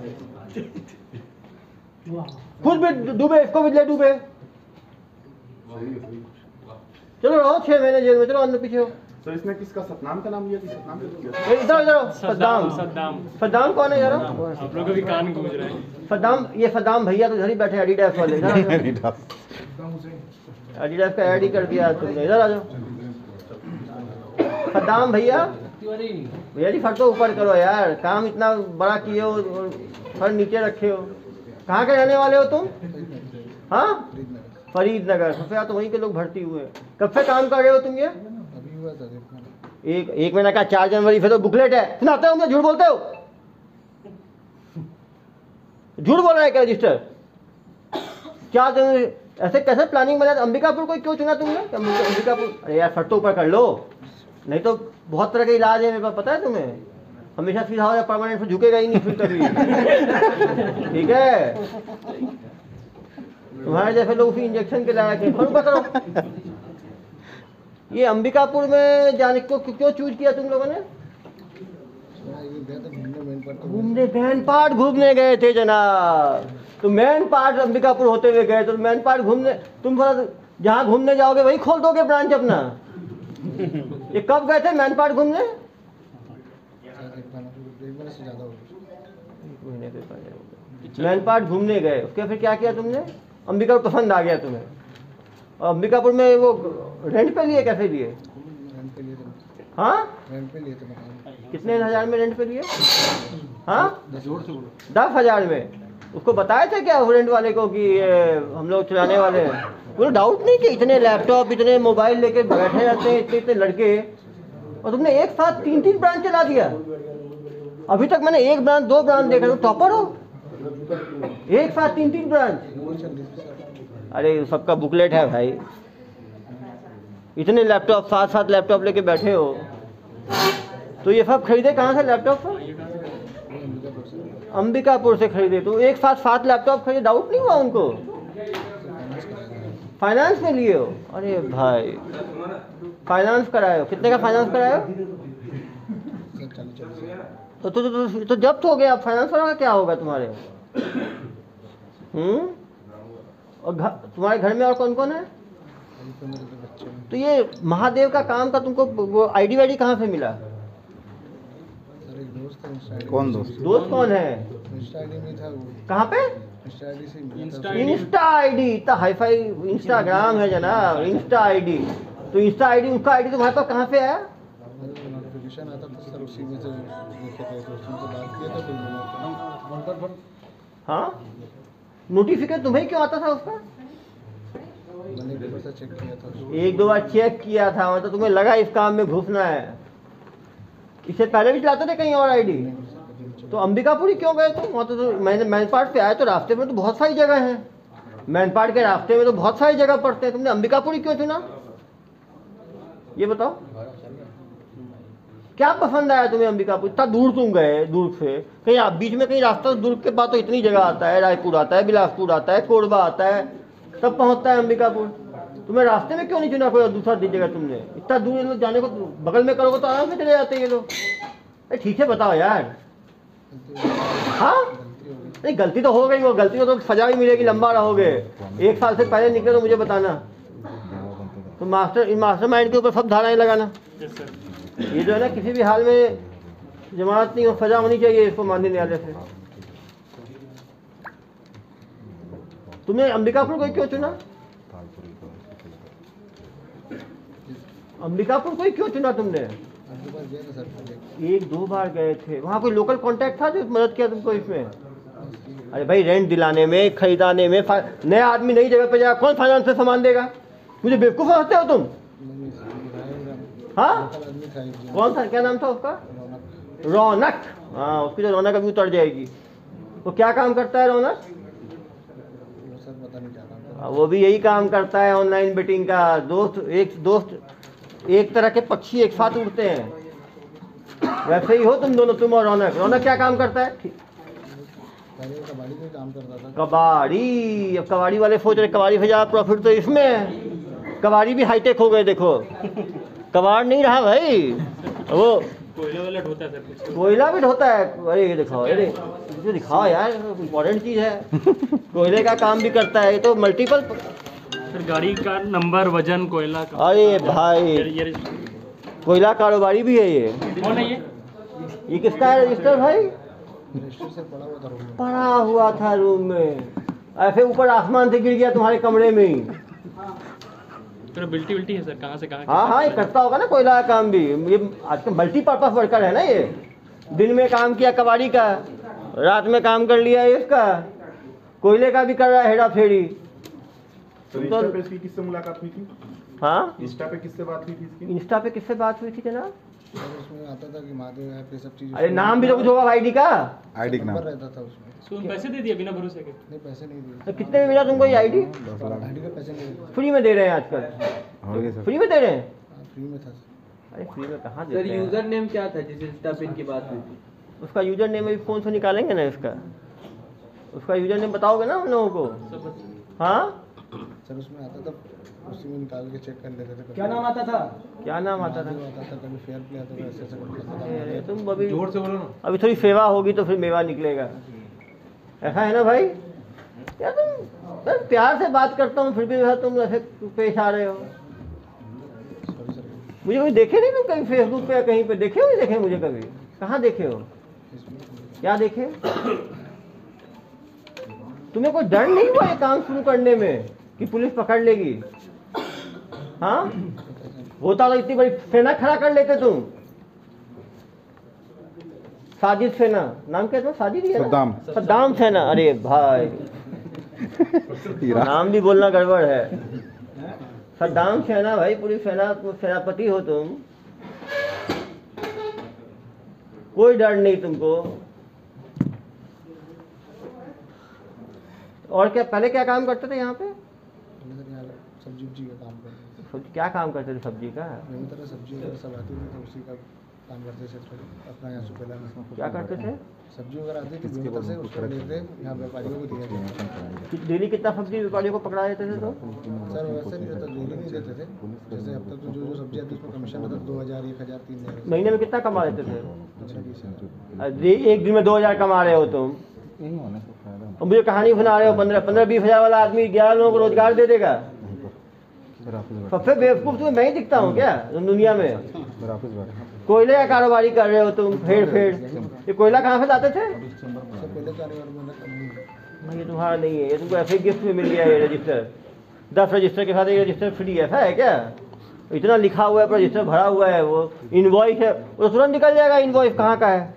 खुद भी डूबे इसको भी ले डूबे। चलो रहो छह महीने जेल में चलो अंदर पीछे हो। सर इसने किसका सतनाम का नाम लिया? कि सतनाम। का इधर इधर। सद्दाम सद्दाम सद्दाम कौन है यार? आप लोगों का भी कान गूंज रहा है। सद्दाम ये सद्दाम भैया तो इधर ही बैठे एडिडास वाले। आ एडिडास का ऐड ही कर दिया तुमने। इधर आ जाओ। सद्दाम भैया? भैया जी फट तो ऊपर करो यार। काम इतना बड़ा किए हो और फर नीचे रखे हो। कहाँ के रहने वाले हो तुम? हाँ? फरीद नगर सबसे तो वहीं के लोग भर्ती हुए हैं। कब से काम कर रहे हो तुम ये? एक एक महीना का चार जनवरी फिर तो बुकलेट है। सुनाते हो झूठ बोलते हो? झूठ बोल रहा है क्या रजिस्टर चार जनवरी, ऐसे कैसे प्लानिंग बना अंबिकापुर को क्यों चुना तुमने? अंबिकापुर? अरे यार फट तो ऊपर कर लो। नहीं तो बहुत तरह के इलाज है मेरे पास, पता है तुम्हें? हमेशा सीधा हो परमानेंट फिर झुकेगा ही नहीं फिर कभी। ठीक है? तुम्हारे जैसे लोग फिर इंजेक्शन के लायक है ये अंबिकापुर में जाने को क्यों चूज़ किया तुम लोगों ने? घूमने मेन पार्ट घूमने गए थे जनाब। तो मैन पार्ट अंबिकापुर होते हुए गए तो मैन पार्ट घूमने तुम थोड़ा जहाँ घूमने जाओगे वही खोल दोगे ब्रांच अपना? ये कब गए थे मैन पार्ट घूमने गए। मैन पार्ट घूमने गए। उसके फिर क्या किया तुमने? अंबिकापुर पसंद आ गया तुम्हें। अंबिकापुर में वो रेंट पे लिए कैसे लिए? थे हाँ? रेंट पे लिए थे मकान। कितने हज़ार में रेंट पे लिए? हाँ? दस हज़ार में? उसको बताए थे क्या रेंट वाले को कि ये हम लोग चलाने वाले हैं? बोलो डाउट नहीं कि इतने लैपटॉप इतने मोबाइल लेके बैठे रहते हैं इतने इतने लड़के? और तुमने एक साथ तीन तीन ब्रांच चला दिया। अभी तक मैंने एक ब्रांच दो ब्रांच देखा तो टॉपर हो। एक साथ तीन तीन ब्रांच अरे सबका बुकलेट है भाई। इतने लैपटॉप सात सात लैपटॉप लेके बैठे हो। तो ये सब खरीदे कहाँ से लैपटॉप अंबिकापुर से खरीदे। तो एक साथ सात लैपटॉप खरीदे डाउट नहीं हुआ उनको? फाइनेंस में लिए हो? अरे भाई। फाइनेंस कराए हो? कितने का फाइनेंस कराए हो। तो तो, तो, तो, तो जब्त हो गया फाइनेंस वाला क्या होगा तुम्हारे? हम्म? और घर तुम्हारे घर में और कौन कौन है? तो ये महादेव का काम का तुमको वो आईडी वाईडी कहाँ से मिला? कौन दोस्त? दोस्त कौन है? कहाँ पे? इंस्टा आईडी इतना हाई फाई इंस्टाग्राम है जनाब इंस्टा आईडी तो इंस्टा आईडी उसका आईडी तुम्हारे पास कहाँ से आया? हाँ? नोटिफिकेशन तुम्हें क्यों आता था उसका? एक दो बार चेक किया था मतलब तुम्हें लगा इस काम में घुसना है। इससे पहले भी चलाते थे कहीं और आईडी तो अंबिकापुरी क्यों गए तुम? वहाँ तो, तो मैंने मैनपाट पे आए तो रास्ते में तो बहुत सारी जगह है। मैनपाट के रास्ते में तो बहुत सारी जगह पड़ते हैं। तुमने अंबिकापुरी क्यों चुना? ये बताओ। क्या पसंद आया तुम्हें अंबिकापुर इतना दूर तुम गए, दूर से। कहीं आप, बीच में कहीं रास्ता दुर्ग के बाद तो इतनी जगह आता है, रायपुर आता है, बिलासपुर आता है, कोरबा आता है सब पहुँचता है अंबिकापुर तुम्हें रास्ते में क्यों नहीं चुना कोई दूसरा दी जगह तुमने? इतना दूर लोग जाने को, बगल में करोगे तो आराम से चले जाते ये लोग। अरे ठीक है, बताओ यार। हाँ? नहीं, गलती तो हो गई, वो गलती तो सजा भी मिलेगी, लंबा रहोगे। एक साल से पहले निकले तो मुझे बताना। तो मास्टर मास्टर माइंड के ऊपर सब धाराएँ लगाना। ये जो है ना, किसी भी हाल में जमानत नहीं हो, सजा होनी चाहिए इसको माननीय न्यायालय से। तुमने अंबिकापुर को क्यों चुना? अंबिकापुर को क्यों चुना तुमने? एक दो बार गए थे। वहाँ कोई लोकल कांटेक्ट था जो मदद किया तुमको इसमें? अरे भाई रेंट दिलाने में, खरीदाने में नया आदमी नई जगह पे जाएगा कौन फाइनेंस से सामान देगा? मुझे बेवकूफ़ समझते हो तुम? हाँ? कौन था? क्या नाम था उसका? रौनक। हाँ उसकी तो रौनक अभी उतर जाएगी। वो क्या काम करता है रौनक? हाँ, वो भी यही काम करता है ऑनलाइन बेटिंग का। दोस्त एक दोस्त एक तरह के पक्षी एक साथ उड़ते हैं। वैसे ही हो तुम दोनों तुम और रौनक। रौनक क्या काम करता है? कबाड़ी। कबाड़ी अब कबाड़ी वाले सोच रहे कबाड़ी से ज़्यादा प्रॉफिट तो इसमें है। कबाड़ी भी हाईटेक हो गए देखो। कबाड़ नहीं रहा भाई। वो कोयले वाला ढोता है सर कुछ कोयला भी ढोता है। अरे ये दिखाओ अरे ये दिखाओ यार इम्पोर्टेंट चीज़ है। कोयले का काम भी करता है ये तो मल्टीपल सर गाड़ी का नंबर वज़न कोयला का। अरे भाई। कोयला कारोबारी भी है ये। कौन है ये? ये किसका है रजिस्टर भाई? पड़ा हुआ था रूम में पड़ा हुआ था रूम में। ऐसे ऊपर आसमान से गिर गया तुम्हारे कमरे में ही। बिल्टी बिल्टी है सर कहाँ से कहाँ हाँ हाँ ये करता होगा ना कोयला का काम भी। ये आजकल मल्टीपर्पज वर्कर है ना ये। दिन में काम किया कबाड़ी का रात में काम कर लिया इसका कोयले का भी कर रहा है हेड़ा फेरी तो तो- इंस्टा पे इसकी किससे मुलाकात हुई थी? हाँ? इंस्टा पे किससे बात हुई थी इंस्टा पे किससे बात हुई थी जनाब? और उसमें आता था कि महादेव ऐप ये सब चीज़ अरे नाम भी तो कुछ होगा आईडी का? आईडी का नंबर रहता था उसमें। उसको पैसे दे दिए बिना भरोसे के? नहीं पैसे नहीं दिए। तो कितने में मिला तुमको ये आईडी आईडी का पैसे नहीं फ्री में दे रहे हैं आजकल। फ्री में दे रहे हैं? हाँ, फ्री में था अरे फ्री में कहाँ सर यूज़र नेम क्या था जिस इंस्टा पे इनकी बात हुई थी? उसका यूज़र नेम अभी फ़ोन से निकालेंगे ना इसका? उसका यूज़र नेम बताओगे ना हम लोगों को? हाँ? सर उसमें आता था उसी में निकाल के चेक कर लेते थे क्या नाम आता था? क्या नाम आता था? आता था कभी फेयर प्ले आता था ऐसे ऐसे करके था। तुम अभी ज़ोर से बोलो ना। अभी थोड़ी सेवा होगी तो फिर मेवा निकलेगा। ऐसा है ना भाई? क्या तुम मैं प्यार से बात करता हूँ फिर भी जो तुम ऐसे पेश आ रहे हो। मुझे कभी देखे नहीं तुम कहीं फेसबुक पे या कहीं पे? देखे हो नहीं देखे मुझे कभी? कहाँ देखे हो? क्या देखे? तुम्हें कोई डर नहीं हुआ ये काम शुरू करने में? कि पुलिस पकड़ लेगी। हाँ? होता तो इतनी बड़ी सेना खड़ा कर लेते तुम। साजिद सेना। नाम क्या था? साजिद ही सद्दाम। सद्दाम सेना। अरे भाई। नाम भी बोलना गड़बड़ है। सद्दाम सेना भाई पूरी सेना सेनापति हो तुम। कोई डर नहीं तुमको। और क्या पहले क्या काम करते थे यहाँ पे? सब्ज़ी उब्जी का काम करते थे क्या काम करते थे सब्ज़ी का? तरह सब्ज़ी वगैरह सब आती थी तो उसी का काम करते थे थोड़ी अपना यहाँ सुपेला में। क्या करते थे? सब्ज़ी वगैरह आती थी बेहतर से उसको लेते यहाँ व्यापारियों को दिया जाता डेली कितना सब्ज़ी व्यापारियों को पकड़ा देते थे तो? सर वैसे नहीं रहता डेली नहीं देते थे। जैसे अब तक तो जो जो सब्ज़ी आती है उसमें कमीशन रहता दो हज़ार एक हज़ार तीन हज़ार। महीने में कितना कमा लेते थे? अच्छा। एक दिन में दो हज़ार कमा रहे हो तुम। और मुझे कहानी सुना रहे हो पंद्रह पंद्रह बीस हज़ार वाला आदमी ग्यारह लोगों को रोज़गार दे देगा। सबसे बेवकूफ़ तुम्हें मैं ही दिखता हूँ क्या? दुनिया में? कोयले का कारोबारी कर रहे हो तुम फेड़ फेड़। ये कोयला कहाँ से लाते थे? ये तुम्हारा नहीं है ये तुमको ऐसे गिफ्ट में मिल गया ये रजिस्टर दस रजिस्टर के साथ ये रजिस्टर फ्री है ऐसा है क्या? इतना लिखा हुआ है पर रजिस्टर भरा हुआ है वो इनवॉइस है। वो तो तुरंत निकल जाएगा इनवॉइस कहाँ का है?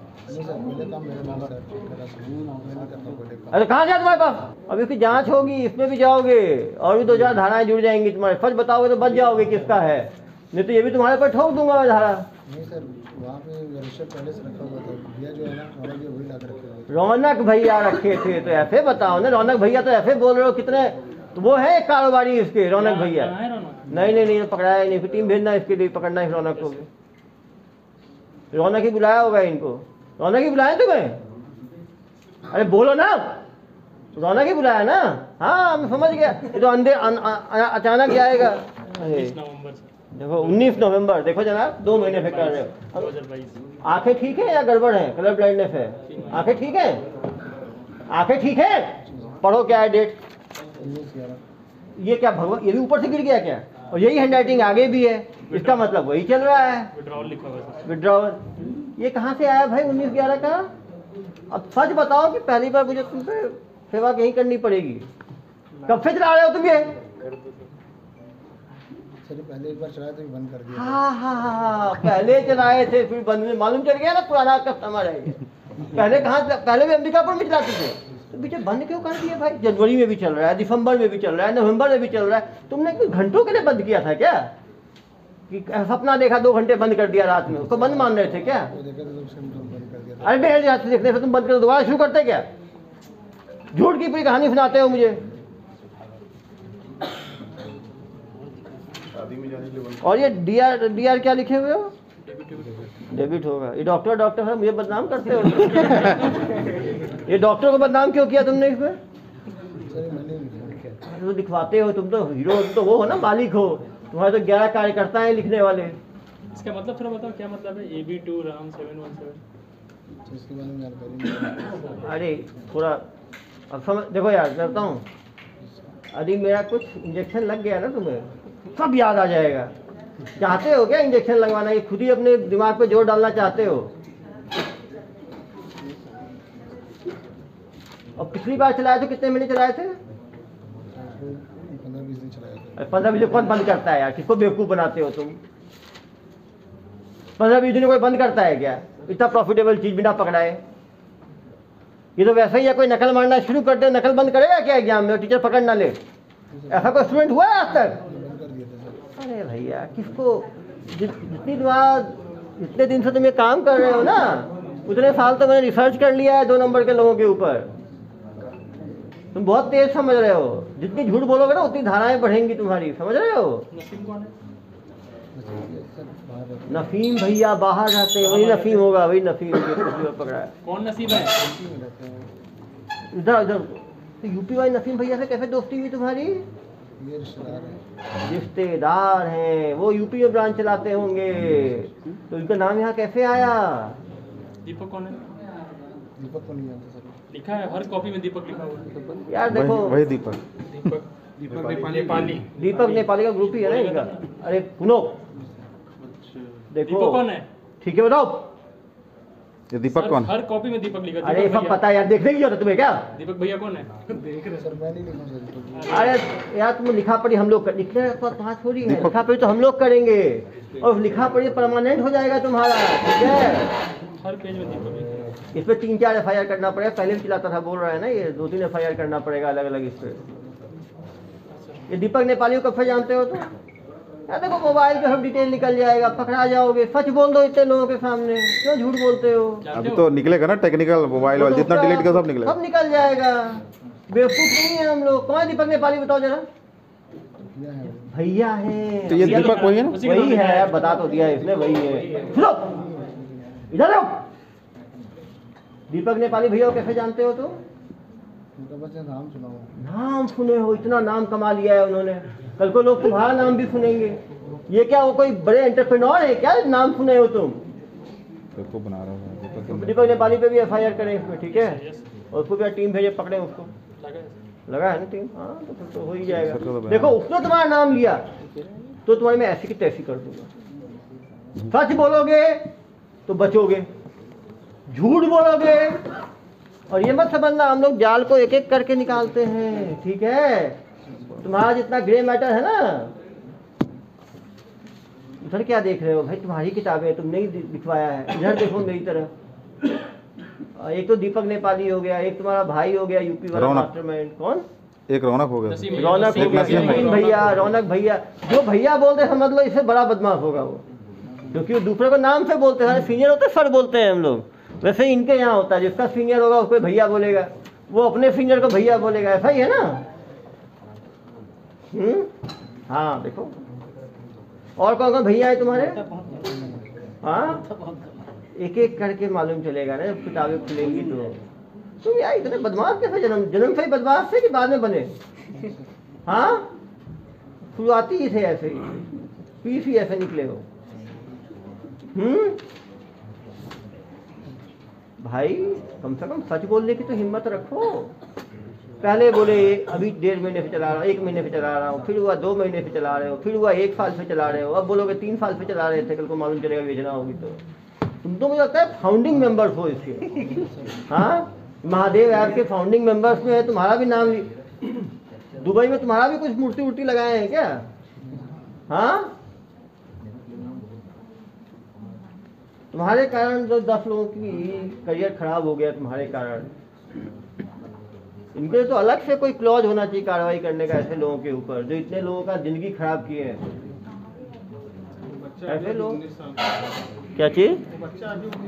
अरे कहाँ जाए तुम्हारे पास? अब इसकी जाँच होगी इसमें भी जाओगे और भी दो चार धाराएँ जुड़ जाएँगी तुम्हारे। सच बताओगे तो बच जाओगे किसका है। नहीं तो ये भी तुम्हारे पर ठोक दूँगा मैं धारा। नहीं सर वहाँ पे रजिस्टर पहले से रखा हुआ था। भैया जो है ना हमारा भी वही ला कर रखे हुए थे। रौनक भैया रखे थे तो ऐसे बताओ ना रौनक भैया तो ऐसे बोल रहे हो कितने तो वो है एक कारोबारी इसके रौनक भैया। नहीं नहीं नहीं पकड़ाया ही नहीं फिर टीम भेजना इसके लिए पकड़ना है रौनक को। रौनक ही बुलाया होगा इनको। रौनक ही बुलाया तुम्हें? अरे बोलो ना। रौनक ही बुलाया ना। हाँ मैं समझ गया। ये तो अंधे अचानक ही आएगा। से देखो 19 नवंबर। देखो जनाब दो महीने से कर रहे हो। आँखें ठीक है या गड़बड़ है? कलर ब्लाइंडनेस है। आँखें ठीक है? आँखें ठीक है? पढ़ो क्या है डेट उन्नीस ये क्या भगवान ये भी ऊपर से गिर गया क्या? और यही हैंड राइटिंग आगे भी है। इसका मतलब वही चल रहा है। विड्रॉल लिखा हुआ विड्रॉवल ये कहाँ से आया भाई उन्नीस ग्यारह का? अब सच बताओ कि पहली बार मुझे तुम पे सेवा कहीं करनी पड़ेगी। कब से चला रहे हो तुम ये? पहले एक बार चलाया तो बंद कर दिया। हाँ हाँ हाँ हाँ, पहले चलाए थे फिर बंद। में मालूम चल गया ना पुराना कस्टमर है पहले कहाँ पहले भी अंबिकापुर में चलाते थे? तो पीछे बंद क्यों कर दिए भाई? जनवरी में भी चल रहा है दिसंबर में भी चल रहा है नवंबर में भी चल रहा है। तुमने कुछ घंटों के लिए बंद किया था क्या? कि सपना देखा दो घंटे बंद कर दिया रात में उसको बंद मान रहे थे क्या? था तो सिम्टम बंद कर दिया अरे मेरे जाते देखने से तुम बंद कर दोबारा शुरू करते क्या? झूठ की पूरी कहानी सुनाते हो मुझे। और ये डी आर डी आर क्या लिखे हुए हो? डेबिट होगा। ये डॉक्टर डॉक्टर है मुझे बदनाम करते हो। ये डॉक्टर को बदनाम क्यों किया तुमने इसमें तो दिखवाते हो तुम तो हीरो तुम तो वो हो ना मालिक हो। तुम्हारे तो ग्यारह कार्यकर्ता हैं लिखने वाले। इसका मतलब थोड़ा बताओ क्या मतलब है? A B two Ram seven one seven तो इसके बारे में जानकारी अरे थोड़ा अब समझ देखो यार करता हूँ अरे मेरा कुछ इंजेक्शन लग गया ना तुम्हें सब याद आ जाएगा। चाहते हो क्या इंजेक्शन लगवाना? ये खुद ही अपने दिमाग पे ज़ोर डालना चाहते हो। और पिछली बार चलाए थे कितने महीने चलाए थे? पंद्रह बीस दिन पंद्रह बीस कौन बंद करता है यार? किसको बेवकूफ़ बनाते हो तुम? पंद्रह बीस दिन कोई बंद करता है क्या? इतना प्रॉफिटेबल चीज़ बिना पकड़ाए। ये तो वैसा ही है कोई नकल मारना शुरू कर दे नकल बंद करेगा क्या एग्ज़ाम में? टीचर पकड़ ना ले। ऐसा कोई स्टूडेंट हुआ है आज तक? अरे भैया किसको? जितनी बार जितने दिन से तुम ये काम कर रहे हो ना उतने साल तो मैंने रिसर्च कर लिया है दो नंबर के लोगों के ऊपर। तुम बहुत तेज समझ रहे हो। जितनी झूठ बोलोगे ना उतनी धाराएँ बढ़ेंगी तुम्हारी समझ रहे हो? नफीम भैया बाहर रहते हैं वही नफीम होगा वही नफीम पकड़ा है। कौन नसीब है? इधर इधर तो यूपी वाली नफीम भैया से कैसे दोस्ती हुई तुम्हारी? रिश्तेदार हैं। वो यूपी में ब्रांच चलाते होंगे। तो इनका नाम यहाँ कैसे आया? दीपक कौन है? दीपक को नहीं आता सर। लिखा है हर कॉपी में दीपक लिखा हुआ है। यार देखो। वही वही दीपक। दीपक दीपक नेपाली। दीपक नेपाली का ग्रुप ही है ना इनका। अरे सुनो देखो। कौन है? ठीक है बताओ। ये दीपक कौन? हर कॉपी में दीपक लिखा अरे दीपक सब पता है यार देखने की ज़रूरत तुम्हें क्या? दीपक भैया कौन है? देख रहे सर मैं नहीं लिखा सर अरे यार तुम लिखा पढ़ी हम लोग कर लिखने का बात थोड़ी है? लिखा पढ़ी तो हम लोग करेंगे। और लिखा पढ़ी परमानेंट हो जाएगा तुम्हारा ठीक है? हर पेज में दीपक इस पे तीन चार एफआईआर करना पड़ेगा पहले भी चलाता था बोल रहा है ना ये दो तीन एफआईआर करना पड़ेगा अलग अलग इस पे। ये दीपक नेपाली को कब से जानते हो तो यार देखो मोबाइल पे सब डिटेल निकल जाएगा पकड़ा जाओगे। सच बोल दो इतने लोगों के सामने। क्यों झूठ बोलते हो? अभी तो निकलेगा ना टेक्निकल मोबाइल वाला जितना डिलीट किया सब निकलेगा। सब निकल जाएगा। बेवकूफ़ नहीं है हम लोग। कौन है दीपक नेपाली बताओ जरा? भैया है। भैया है तो ये दीपक वही है ना? वही है। बता तो दिया इसने वही है। सुनो। इधर आओ। दीपक नेपाली भैया को कैसे जानते हो तुम? बस नाम सुना नाम सुने हो इतना नाम कमा लिया है उन्होंने। कल को लोग तुम्हारा नाम भी सुनेंगे। ये क्या वो कोई बड़े एंटरप्रेन्योर है क्या? नाम सुने हो तुम? देखो बना रहा हूँ दीपक के- दीपक नेपाली पे भी एफ़ आई आर करें इसमें ठीक है? और उसको भी टीम भेजे पकड़े उसको। लगा है ना टीम हाँ तो फिर तो हो ही जाएगा। तो देखो उसने तुम्हारा नाम लिया तो तुम्हारे मैं ऐसी की तैसी कर दूँगा। सच बोलोगे तो बचोगे। झूठ बोलोगे और ये मत समझना हम लोग जाल को एक एक करके निकालते हैं ठीक है? तुम्हारा जितना ग्रे मैटर है ना? उधर क्या देख रहे हो? भाई तुम्हारी किताबें हैं, तुमने ही दि- लिखवाया है। इधर देखो मेरी तरह। एक तो दीपक नेपाली हो गया एक तुम्हारा भाई हो गया यूपी वाला रौनक। मास्टरमाइंड कौन? एक रौनक हो गया। रौनक हो गया भैया। रौनक भैया। जो भैया बोलते समझ लो इससे बड़ा बदमाश होगा वो। क्योंकि वो दूसरे को नाम से बोलते हैं सीनियर होते सर बोलते हैं हम लोग। वैसे इनके यहाँ होता है, जिसका सीनियर होगा उसको भैया बोलेगा। वो अपने सीनियर को भैया बोलेगा, ऐसा ही है ना? हम्म? हाँ देखो। और कौन कौन भैया है तुम्हारे? हाँ? एक एक करके मालूम चलेगा ना, किताबें खुलेंगी तो। तुम यार इतने बदमाश कैसे जन्म जन्म से ही बदमाश थे कि बाद में बने? हाँ? शुरुआती ही थे ऐसे ही। पीस ही ऐसे निकले हो। हम्म? भाई, कम से कम सच बोलने की तो हिम्मत रखो। पहले बोले, अभी डेढ़ महीने से चला रहा हूँ, एक महीने से चला रहा हूँ, फिर हुआ दो महीने से चला रहे हो, फिर हुआ एक साल से चला रहे हो, अब बोलोगे तीन साल से चला रहे थे, कल को मालूम चलेगा बेचना होगी तो। तुम तो मुझे लगता है फाउंडिंग मेंबर्स हो इसके। हाँ? महादेव ऐप के फाउंडिंग मेंबर्स में है, तुम्हारा भी नाम दुबई में तुम्हारा भी कुछ मूर्ति उर्ति लगाए हैं क्या? हाँ? तुम्हारे कारण जो दस लोगों की करियर खराब हो गया तुम्हारे कारण। इनके तो अलग से कोई क्लॉज होना चाहिए कार्रवाई करने का ऐसे लोगों के ऊपर जो इतने लोगों का ज़िंदगी खराब किए हैं। ऐसे लोग क्या चीज़?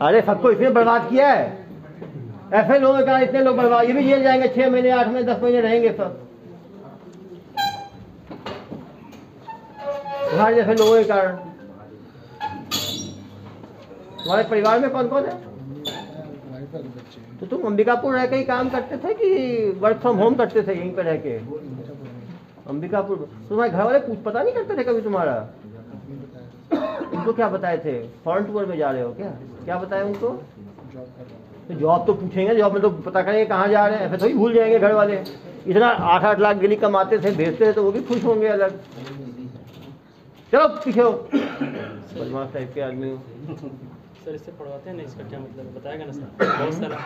अरे सबको इसने बर्बाद किया है। ऐसे लोगों का इतने लोग बर्बाद ये भी जेल जाएँगे छह महीने आठ महीने दस महीने रहेंगे सब। तुम्हारे जैसे लोगों के कारण। तुम्हारे परिवार में कौन कौन है? वाइफ और बच्चे हैं तो तुम अंबिकापुर रह के ही काम करते थे कि वर्क फ्रॉम होम करते थे यहीं पे रह के? अंबिकापुर। तो तुम्हारे घर वाले कुछ पता नहीं करते थे कभी तुम्हारा? उनको क्या बताए थे? फॉरेन टूर में जा रहे हो क्या? क्या बताया उनको? तो जॉब तो पूछेंगे जॉब में तो पता करेंगे कहाँ जा रहे हैं। ऐसे थोड़ी भूल जाएँगे घर वाले इतना आठ आठ लाख डेली कमाते थे भेजते थे तो वो भी खुश होंगे अलग। चलो पीछे हो। बदमाश टाइप के आदमी हो। सर इससे पढ़वाते हैं ना, इसका क्या मतलब बताएगा ना सर? बहुत सारा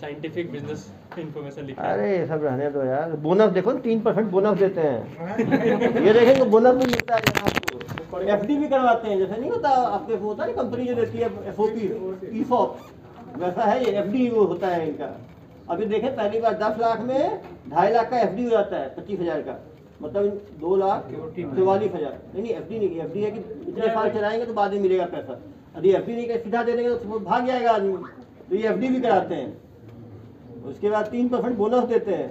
साइंटिफिक बिज़नेस इन्फॉर्मेशन लिखा अरे, ये सब रहने दो यार। बोनस देखो ना, तीन परसेंट बोनस देते हैं। ये देखेंगे बोनस भी मिलता है आपको एफ़ भी करवाते हैं, जैसे नहीं होता, आपके होता है कंपनी जो देती है एफ़ ओ पी ई वैसा है ये एफ़ वो होता है इनका। अभी देखें, पहली बार दस लाख में ढाई लाख का एफ़ डी हो जाता है, पच्चीस हज़ार का। मतलब दो लाख चौवालीस हज़ार। नहीं नहीं एफ़ डी नहीं एफ़ है कि इतने साल चलाएँगे तो बाद में मिलेगा पैसा। यदि एफ़ नहीं कर सीधा दे देंगे तो भाग जाएगा आदमी। तो ये एफडी भी कराते हैं। उसके बाद तीन परसेंट बोनस देते हैं।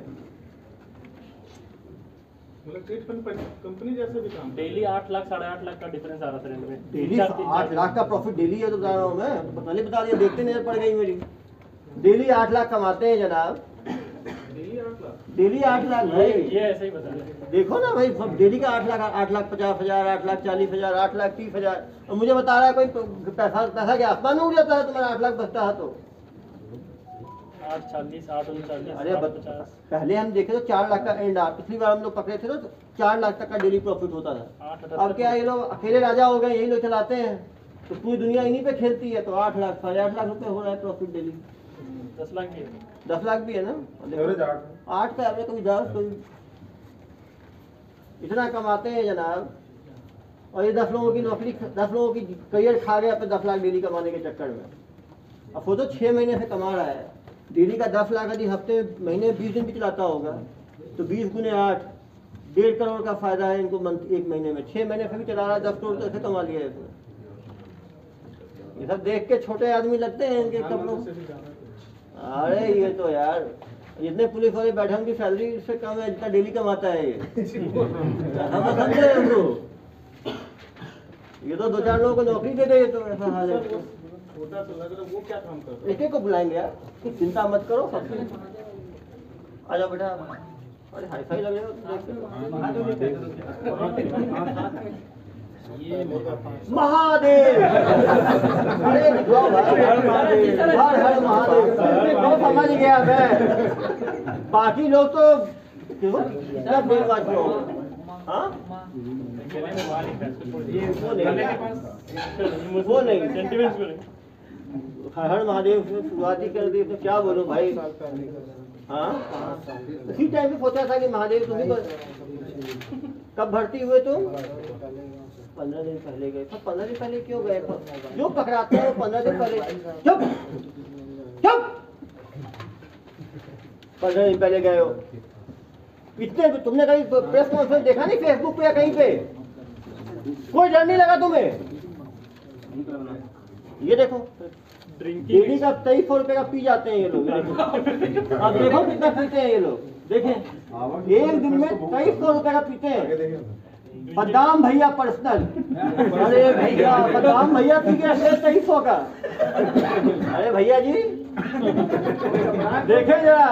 कंपनी जैसे भी काम डेली आठ लाख साढ़े आठ लाख का डिफरेंस आ रहा था रेंट में। डेली आठ लाख का प्रॉफिट डेली है तो बता रहा हूँ मैं। पहले बता दिया देखते नज़र पड़ गई मेरी। डेली आठ लाख कमाते हैं जनाब। डेली आठ लाख। भाई। ये ऐसे ही बता रहे देखो ना भाई सब डेली का आठ लाख आठ लाख पचास हज़ार आठ लाख चालीस हज़ार आठ लाख तीस हज़ार। और मुझे बता रहा है कोई पैसा पैसा क्या आसमान उड़ जाता है तुम्हारा? आठ लाख बचता है तो। आठ चालीस आठ उनचालीस अरे पहले हम देखे तो चार लाख का एंड पिछली बार हम लोग पकड़े थे तो चार लाख तक का डेली प्रॉफिट होता था। अब क्या ये लोग अकेले राजा हो गए यही लोग चलाते हैं। तो पूरी दुनिया इन्हीं पे खेलती है तो आठ लाख साढ़े आठ लाख रुपए हो रहा है प्रॉफिट डेली दस लाख दस लाख भी है ना? देखो, आठ। का एवरेज कभी दस कभी इतना कमाते हैं जनाब। और ये दस लोगों की नौकरी दस लोगों की करियर खा गए अपने दस लाख डेली कमाने के चक्कर में। अब वो तो छः महीने से कमा रहा है। डेली का दस लाख यदि हफ़्ते महीने बीस दिन भी चलाता होगा तो बीस गुने आठ डेढ़ करोड़ का फ़ायदा है इनको मंथ एक महीने में। छः महीने से भी चला रहा है दस करोड़ तो ऐसे कमा लिया है इसने। ये सब देख के छोटे आदमी लगते हैं इनके कपड़ों अरे ये तो यार जितने पुलिस वाले बैठे उनकी सैलरी से कम है जितना डेली कमाता है ये। हम तो समझे हमको। ये तो दो चार लोगों को नौकरी दे दे ये तो ऐसा हाल है। छोटा सा लग रहा वो क्या काम एक एक को बुलाएँगे यार चिंता मत करो सबसे आ जाओ बेटा अरे हाई फाई लग रहे हो। महादेव। अरे हर हर महादेव। तो समझ गया मैं। बाकी लोग तो सब बेवकूफ़ लोग हाँ? वो नहीं। हर हर महादेव से शुरुआत ही कर दी तो क्या बोलूँ भाई? हाँ? उसी टाइम पे सोचा था कि महादेव तुम्हें कब भर्ती हुए तुम? पंद्रह दिन पहले गए। तो पंद्रह दिन पहले क्यों गए? जो पकड़ाते हैं पंद्रह दिन पहले चुप! चुप! पंद्रह दिन पहले गए हो। इतने तुमने कहीं प्रेस कॉन्फ्रेंस देखा नहीं फेसबुक पे या कहीं पे? कोई डर नहीं लगा तुम्हें? ये देखो डेली का तेईस सौ रुपए का पी जाते हैं ये लोग। अब देखो कितना पीते हैं ये लोग। देखें एक दिन में तेईस सौ रुपए का पीते हैं। बदाम भैया पर्सनल। अरे भैया, बदाम भैया पी के अगले तेईस सौ का अरे भैया जी, देखे जरा।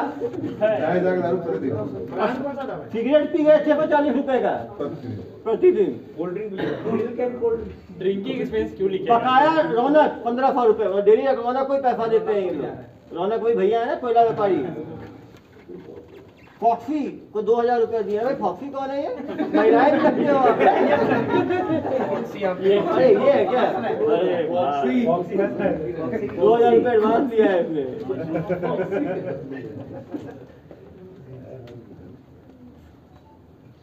सिगरेट पी गए छह सौ चालीस रुपए का। प्रतिदिन। ड्रिंकिंग एक्सपेंस क्यों लिखे? बकाया रौनक, पंद्रह सौ रुपए। डेली रौनक कोई पैसा देते हैं रौनक कोई भैया है ना, कोयला व्यापारी। फॉक्सी को दो हज़ार रुपया दिया भाई फॉक्सी कौन है ये? महिलाएँ भी हो अरे ये है क्या? दो हज़ार रुपये एडवांस दिया है इसने।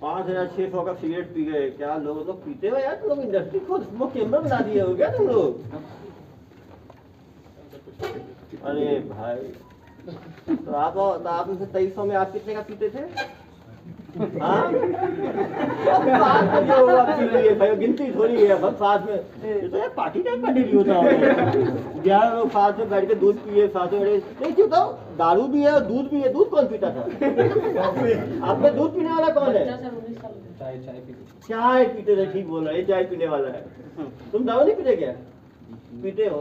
पाँच हज़ार छह सौ का सिगरेट पी गए। क्या लोग लोग पीते हो यार? लोग इंडस्ट्री को स्मोक चेम्बर बना दिए हो क्या तुम लोग? अरे भाई। तो आप तो आप उनसे तेईस सौ में आप कितने का पीते थे? हाँ? गिनती थोड़ी है सब साथ में। तो यार पार्टी डेली होता है। ग्यारह लोग साथ में बैठ के दूध पिए साथ में तो दारू भी है और दूध भी है, दूध कौन पीता था? आप में दूध पीने वाला कौन है? चाय पीते थे, ठीक बोल रहा है चाय पीने वाला है। तुम दारू नहीं पीते क्या? पीते हो।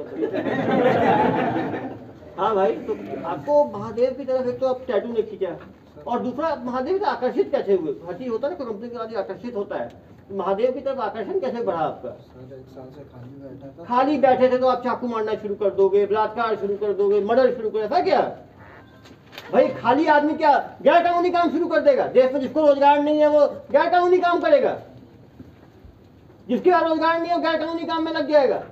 हाँ भाई तो आपको महादेव की तरफ़ एक तो आप टैटू ने खींचा। और दूसरा, महादेव आकर्षित कैसे हुए? हर चीज़ होता है ना कंपनी के आदमी आकर्षित होता है। महादेव की तरफ़ आकर्षण कैसे बढ़ा आपका? खाली बैठा था तो आप चाकू मारना शुरू कर दोगे, बलात्कार शुरू कर दोगे, मर्डर शुरू कर, ऐसा क्या? भाई, खाली आदमी क्या गैर कानूनी काम शुरू कर देगा? देश में जिसको रोज़गार नहीं है वो गैर कानूनी काम करेगा? जिसके रोज़गार नहीं है गैर कानूनी काम में लग जाएगा।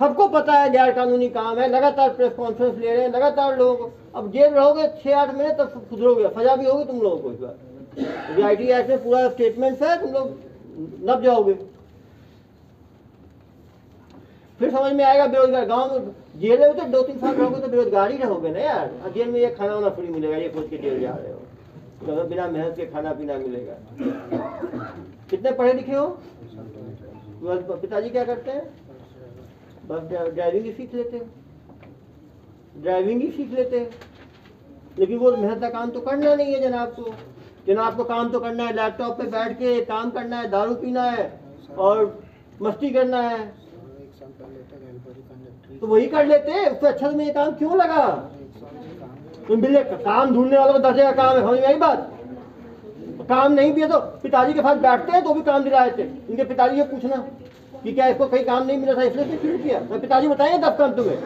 सबको पता है गैर कानूनी काम है, लगातार प्रेस कॉन्फ्रेंस ले रहे हैं, लगातार लोगों अब जेल रहोगे छह आठ महीने तब सुधरोगे, सजा भी होगी तुम लोगों को इस बार। आई टी एक्ट में पूरा स्टेटमेंट है, तुम लोग नब जाओगे। फिर समझ में आएगा बेरोजगार, गाँव में जेल में तो दो तीन साल रहोगे तो बेरोजगार ही रहोगे ना यार। जेल में ये खाना वाना फ्री मिलेगा, ये सोच के जेल जा रहे हो। तो बिना मेहनत के खाना पीना मिलेगा। कितने पढ़े लिखे हो? पिताजी क्या करते हैं? बस ड्राइविंग ही सीख लेते हैं। ड्राइविंग ही सीख लेते हैं। लेकिन वो मेहनत का काम तो करना नहीं है जनाब को। जनाब को काम तो करना है लैपटॉप पे बैठ के काम करना है, दारू पीना है और मस्ती करना है। तो वही कर लेते उससे अच्छा तुम्हें ये काम क्यों लगा? तुम बिल्ले, काम ढूँढने वालों को दस जगह काम है आई बात? काम नहीं है तो पिताजी के साथ बैठते हैं तो भी काम दिला देते इनके पिताजी से पूछना। कि क्या इसको कहीं काम नहीं मिला था, इसलिए तो शुरू किया। तो पिताजी बताएँगे दस काम तुम्हें।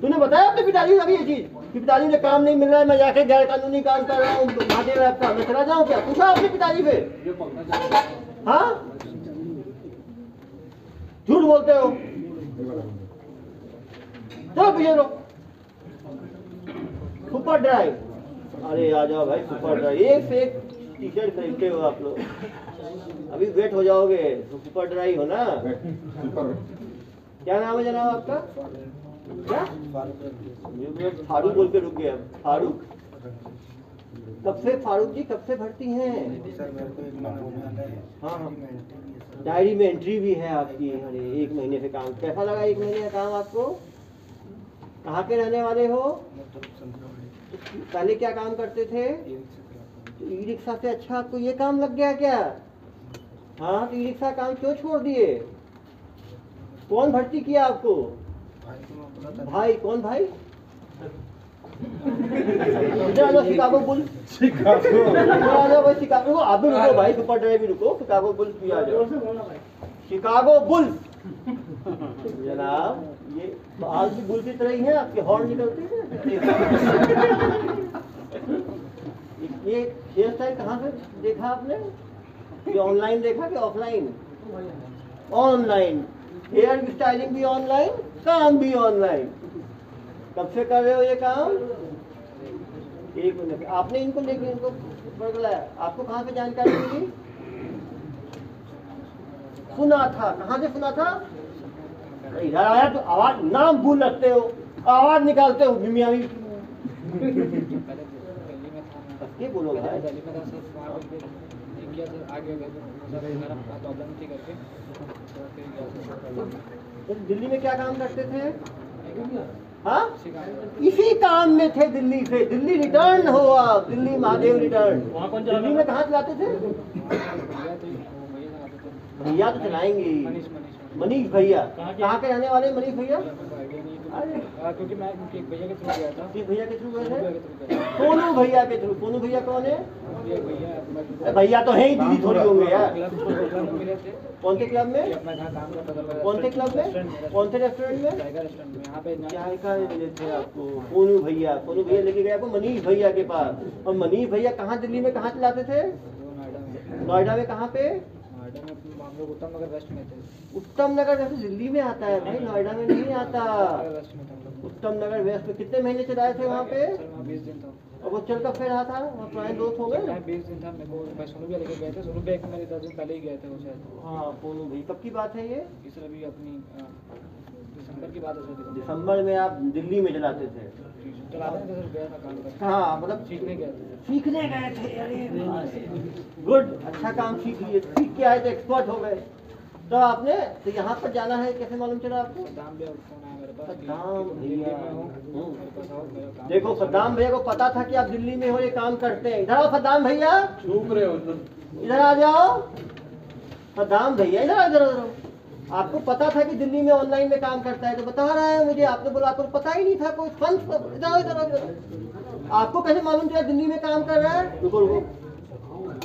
तूने बताया अपने पिताजी अभी ये चीज़? कि पिताजी मुझे काम नहीं मिल रहा है, मैं जाके गैर कानूनी काम कर रहा हूँ महादेव ऐप का मैं चला जाऊँ क्या? पूछा अपने पिताजी से? हाँ? झूठ बोलते हो। चलो पीछे लो सुपर ड्राइव। अरे आ जाओ भाई, सुपर ड्राइव। एक से एक टी शर्ट खरीदते हो आप लोग। अभी वेट हो जाओगे। सुपर ड्राइव हो ना? क्या नाम है जनाब आपका? क्या? फारूक बोल के रुक गया फारूक? कब से फारूक जी कब से भर्ती हैं? है हाँ। डायरी में एंट्री भी है आपकी। अरे एक महीने से काम। कैसा लगा एक महीने का काम आपको? कहाँ के रहने वाले हो? पहले क्या काम करते थे? ई रिक्शा से। अच्छा आपको ये काम लग गया क्या? हाँ तो ई रिक्शा काम क्यों छोड़ दिए? कौन भर्ती किया आपको? भाई कौन भाई? Chicago bull Chicago. आ भाई शिकागो। रुको आप भी रुको भाई सुपर ड्राइव भी रुको। शिकागो बुल भी आ जाओ। शिकागो बुल जनाब ये बाल की बुल की तरह ही है आपके हॉर्न निकलते हैं। ये हेयर स्टाइल कहाँ से देखा आपने? ये ऑनलाइन देखा कि ऑफलाइन ऑनलाइन हेयर स्टाइलिंग भी ऑनलाइन काम भी ऑनलाइन कब से कर रहे हो ये काम? एक मिनट आपने इनको लेके इनको आपको कहाँ से जानकारी मिली? सुना था कहाँ से सुना था? इधर आया तो आवाज़ नाम भूल रखते हो आवाज़ निकालते हो मियाँ भी। पहले दिल्ली में था मैं ये बोलो भाई। सर सर प्रॉब्लम थी करके तो फिर गया सर तो दिल्ली में क्या काम करते थे? हाँ? इसी काम में थे दिल्ली से। दिल्ली रिटर्न हो आप दिल्ली महादेव रिटर्न दिल्ली में कहाँ चलाते थे? भैया भैया तो चलाएँगे। मनीष भैया। कहाँ के? रहने वाले मनीष भैया? तो- हाँ, क्योंकि मैं भैया के थ्रू गया था। भैया के थ्रू गए भैया थे। सोनू भैया के थ्रू। सोनू भैया कौन है? भैया तो है ही दीदी थोड़ी होंगे यार। कौन से क्लब में? कौन से क्लब में? कौन से रेस्टोरेंट में? आपको? भैया, सोनू भैया लेके गए आपको मनीष भैया के पास। और मनीष भैया कहाँ दिल्ली में कहाँ चलाते थे? नोएडा में कहाँ पे? उत्तम नगर वेस्ट में थे उत्तम नगर वैसे दिल्ली में आता है भाई, नोएडा में नहीं आता। उत्तम नगर वेस्ट में कितने महीने चलाए थे वहाँ पे? बीस दिन और वो चल कब फिर रहा था दोस्त हो गए। बीस दिन था मेरे को मैं सोनू भैया लेके गए थे सोनू भैया मेरे दस दिन पहले ही गए थे वो शायद। हाँ सोनू भाई कब की बात है ये? अभी अपनी दिसंबर की बात है दिसंबर में आप दिल्ली में चलाते थे। चलाते थे सर गया था काम करके हाँ मतलब सीखने गए थे। सीखने गए थे अरे गुड अच्छा काम सीख लिए। सीख के आए तो एक्सपर्ट हो गए। तो आपने तो यहाँ पर जाना है कैसे मालूम चला आपको? सद्दाम भैया का फ़ोन आया मेरे पास। कि सद्दाम दिल्ली भैया। में हम्म। मेरे पास आओ मेरा काम देखो सद्दाम भैया को पता था कि आप दिल्ली में हो ये काम करते हैं। इधर आओ सद्दाम भैया। चुप रहे हो इधर आ जाओ। सद्दाम भैया इधर आ, इधर आपको पता था कि दिल्ली में ऑनलाइन में काम करता है तो बता रहा है मुझे। आपने बोला आपको पता ही नहीं था कोई फंड इधर इधर आओ, आपको कैसे मालूम चला दिल्ली में काम कर रहा है?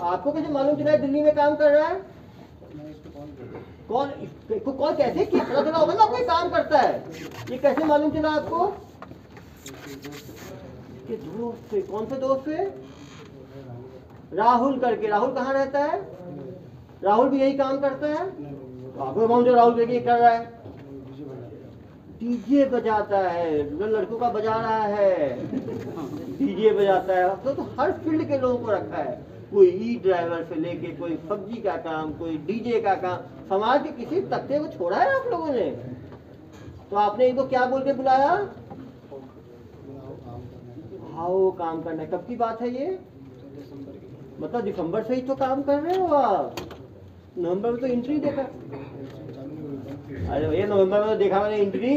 आपको कैसे मालूम चला दिल्ली में काम कर रहा है? कौन कॉल कैसे होगा ना कोई काम करता है। ये कैसे मालूम चला आपको? दोस्त कौन से दोस्त राहुल करके। राहुल कहाँ रहता है? राहुल भी यही काम करता है? आपको मालूम चला राहुल करके कर रहा है। डीजे बजाता है लड़कों का बजा रहा है। डीजे बजाता है। तो, तो हर फ़ील्ड के लोगों को रखा है। कोई ई ड्राइवर से लेके कोई सब्ज़ी का काम, कोई डीजे का काम, समाज के किसी तख्ते को छोड़ा है आप लोगों ने? तो आपने इनको क्या बोल के बुलाया? आओ काम करना कब की बात है ये? मतलब दिसंबर से ही तो काम कर रहे हो आप। नवंबर में तो एंट्री देखा। अरे भैया, नवंबर में तो देखा मैंने एंट्री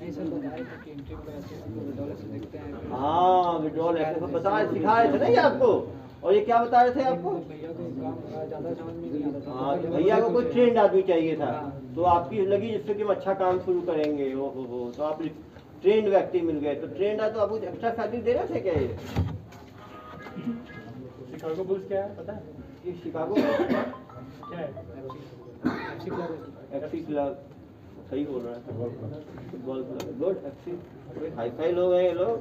नहीं सर बताया था कि इंटरव्यू में ऐसे हमको विड्रॉल ऐसे दिखते हैं हाँ विड्रॉल ऐसे तो बता सिखा रहे थे ना ये आपको? और ये क्या बता रहे थे आपको? भैया को काम ज़्यादा समझ में नहीं आता था हाँ तो भैया को कोई ट्रेंड आदमी चाहिए था। हाँ। तो आपकी लगी जिससे कि हम अच्छा काम शुरू करेंगे ओ हो हो तो आप ट्रेंड व्यक्ति मिल गए। तो ट्रेंड आया तो आपको एक्स्ट्रा सैलरी दे रहे थे क्या ये? शिकागो बुल्स क्या है पता है? ये शिकागो क्या है? एफसी क्लब है एफसी क्लब सही बोल रहा है। फुटबॉल गुड हाई फाई लोग हैं ये लोग।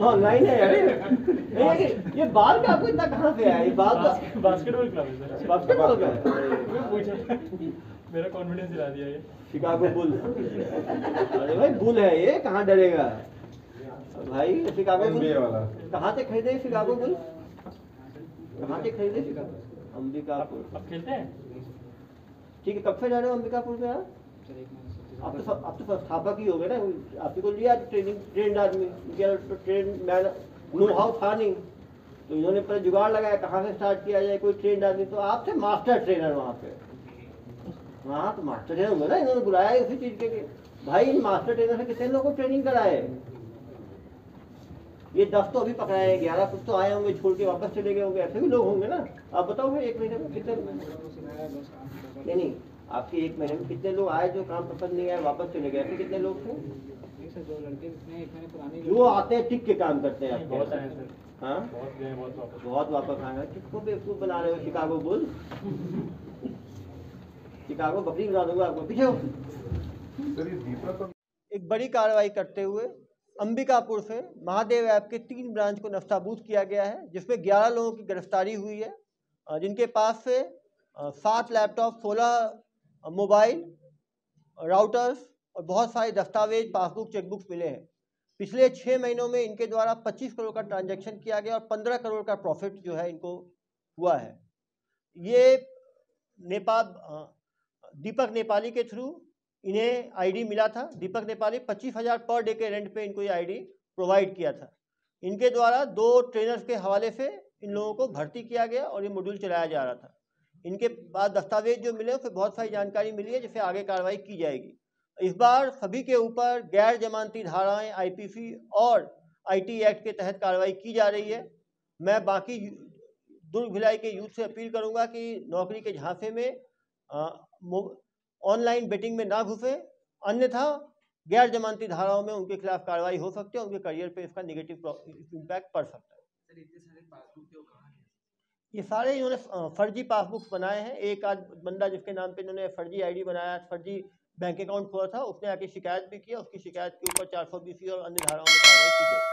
ऑनलाइन है यार ये। बाल का आपको इतना कहाँ से आया? ये बाल बास्केटबॉल क्लब है सर। बास्केटबॉल का है? मैं पूछा। मेरा कॉन्फिडेंस दिया ये। Chicago bull. अरे भाई बुल है ये। कहाँ डरेगा? भाई शिकागो बुल। कहाँ से खरीदे शिकागो बुल? कहाँ से खरीदे अंबिकापुर। अब खेलते हैं? ठीक है कब से जा रहे हो अंबिकापुर में आप? से आप तो आप तो संस्थापक ही हो गए ना आपको लिया ट्रेनिंग ट्रेंड आदमी तो ट्रेन मैन नो हाउ था नहीं। तो इन्होंने पहले जुगाड़ लगाया कहाँ से स्टार्ट किया जाए कोई ट्रेंड आदमी तो आप थे मास्टर ट्रेनर वहाँ पे। हाँ तो मास्टर ट्रेनर होंगे ना इन्होंने बुलाया है उसी चीज़ के लिए। भाई इन मास्टर ट्रेनर से कितने लोगों को ट्रेनिंग कराए? ये दस तो अभी पकड़ाए हैं ग्यारह कुछ तो आए होंगे छोड़ के वापस चले गए होंगे ऐसे भी लोग होंगे ना। आप बताओ फिर एक महीने में कितने? नहीं नहीं आपके एक महीने में कितने लोग आए जो काम पसंद नहीं आए वापस चले गए? ऐसे कितने लोग थे? जो लड़के आते हैं टिक के काम करते हैं आपके बहुत यहाँ। आए हैं सर। हाँ? बहुत वापस। बहुत वापस आए हैं। किसको बेवकूफ़ बना रहे हो शिकागो बुल? शिकागो बकरी बना दूँगा आपको। पीछे एक बड़ी कार्रवाई करते हुए अंबिकापुर से महादेव ऐप के तीन ब्रांच को नस्ताबूद किया गया है जिसमें 11 लोगों की गिरफ्तारी हुई है जिनके पास से सात लैपटॉप सोलह मोबाइल राउटर्स और बहुत सारे दस्तावेज़ पासबुक चेकबुक्स मिले हैं। पिछले छः महीनों में इनके द्वारा 25 करोड़ का ट्रांजैक्शन किया गया और 15 करोड़ का प्रॉफिट जो है इनको हुआ है। ये नेपाल दीपक नेपाली के थ्रू इन्हें आईडी मिला था। दीपक नेपाली पच्चीस हज़ार पर डे के रेंट पे इनको ये आईडी प्रोवाइड किया था। इनके द्वारा दो ट्रेनर्स के हवाले से इन लोगों को भर्ती किया गया और ये मॉड्यूल चलाया जा रहा था। इनके पास दस्तावेज़ जो मिले उससे बहुत सारी जानकारी मिली है जिससे आगे कार्रवाई की जाएगी। इस बार सभी के ऊपर गैर जमानती धाराएँ आईपीसी और आईटी एक्ट के तहत कार्रवाई की जा रही है। मैं बाकी दुर्ग भिलाई के यूथ से अपील करूँगा कि नौकरी के झांसे में ऑनलाइन बेटिंग में ना घुसे। अन्यथा गैर जमानती धाराओं में उनके खिलाफ कार्रवाई हो सकती है, उनके करियर पे इसका निगेटिव इम्पैक्ट पड़ सकता है। ये सारे इन्होंने फर्जी पासबुक बनाए हैं। एक आज बंदा जिसके नाम पे इन्होंने फर्जी आईडी बनाया, फर्जी बैंक अकाउंट खोला था, उसने आके शिकायत भी किया उसकी शिकायत के ऊपर चार सौ बीस और अन्य धाराओं में कार्रवाई की गई।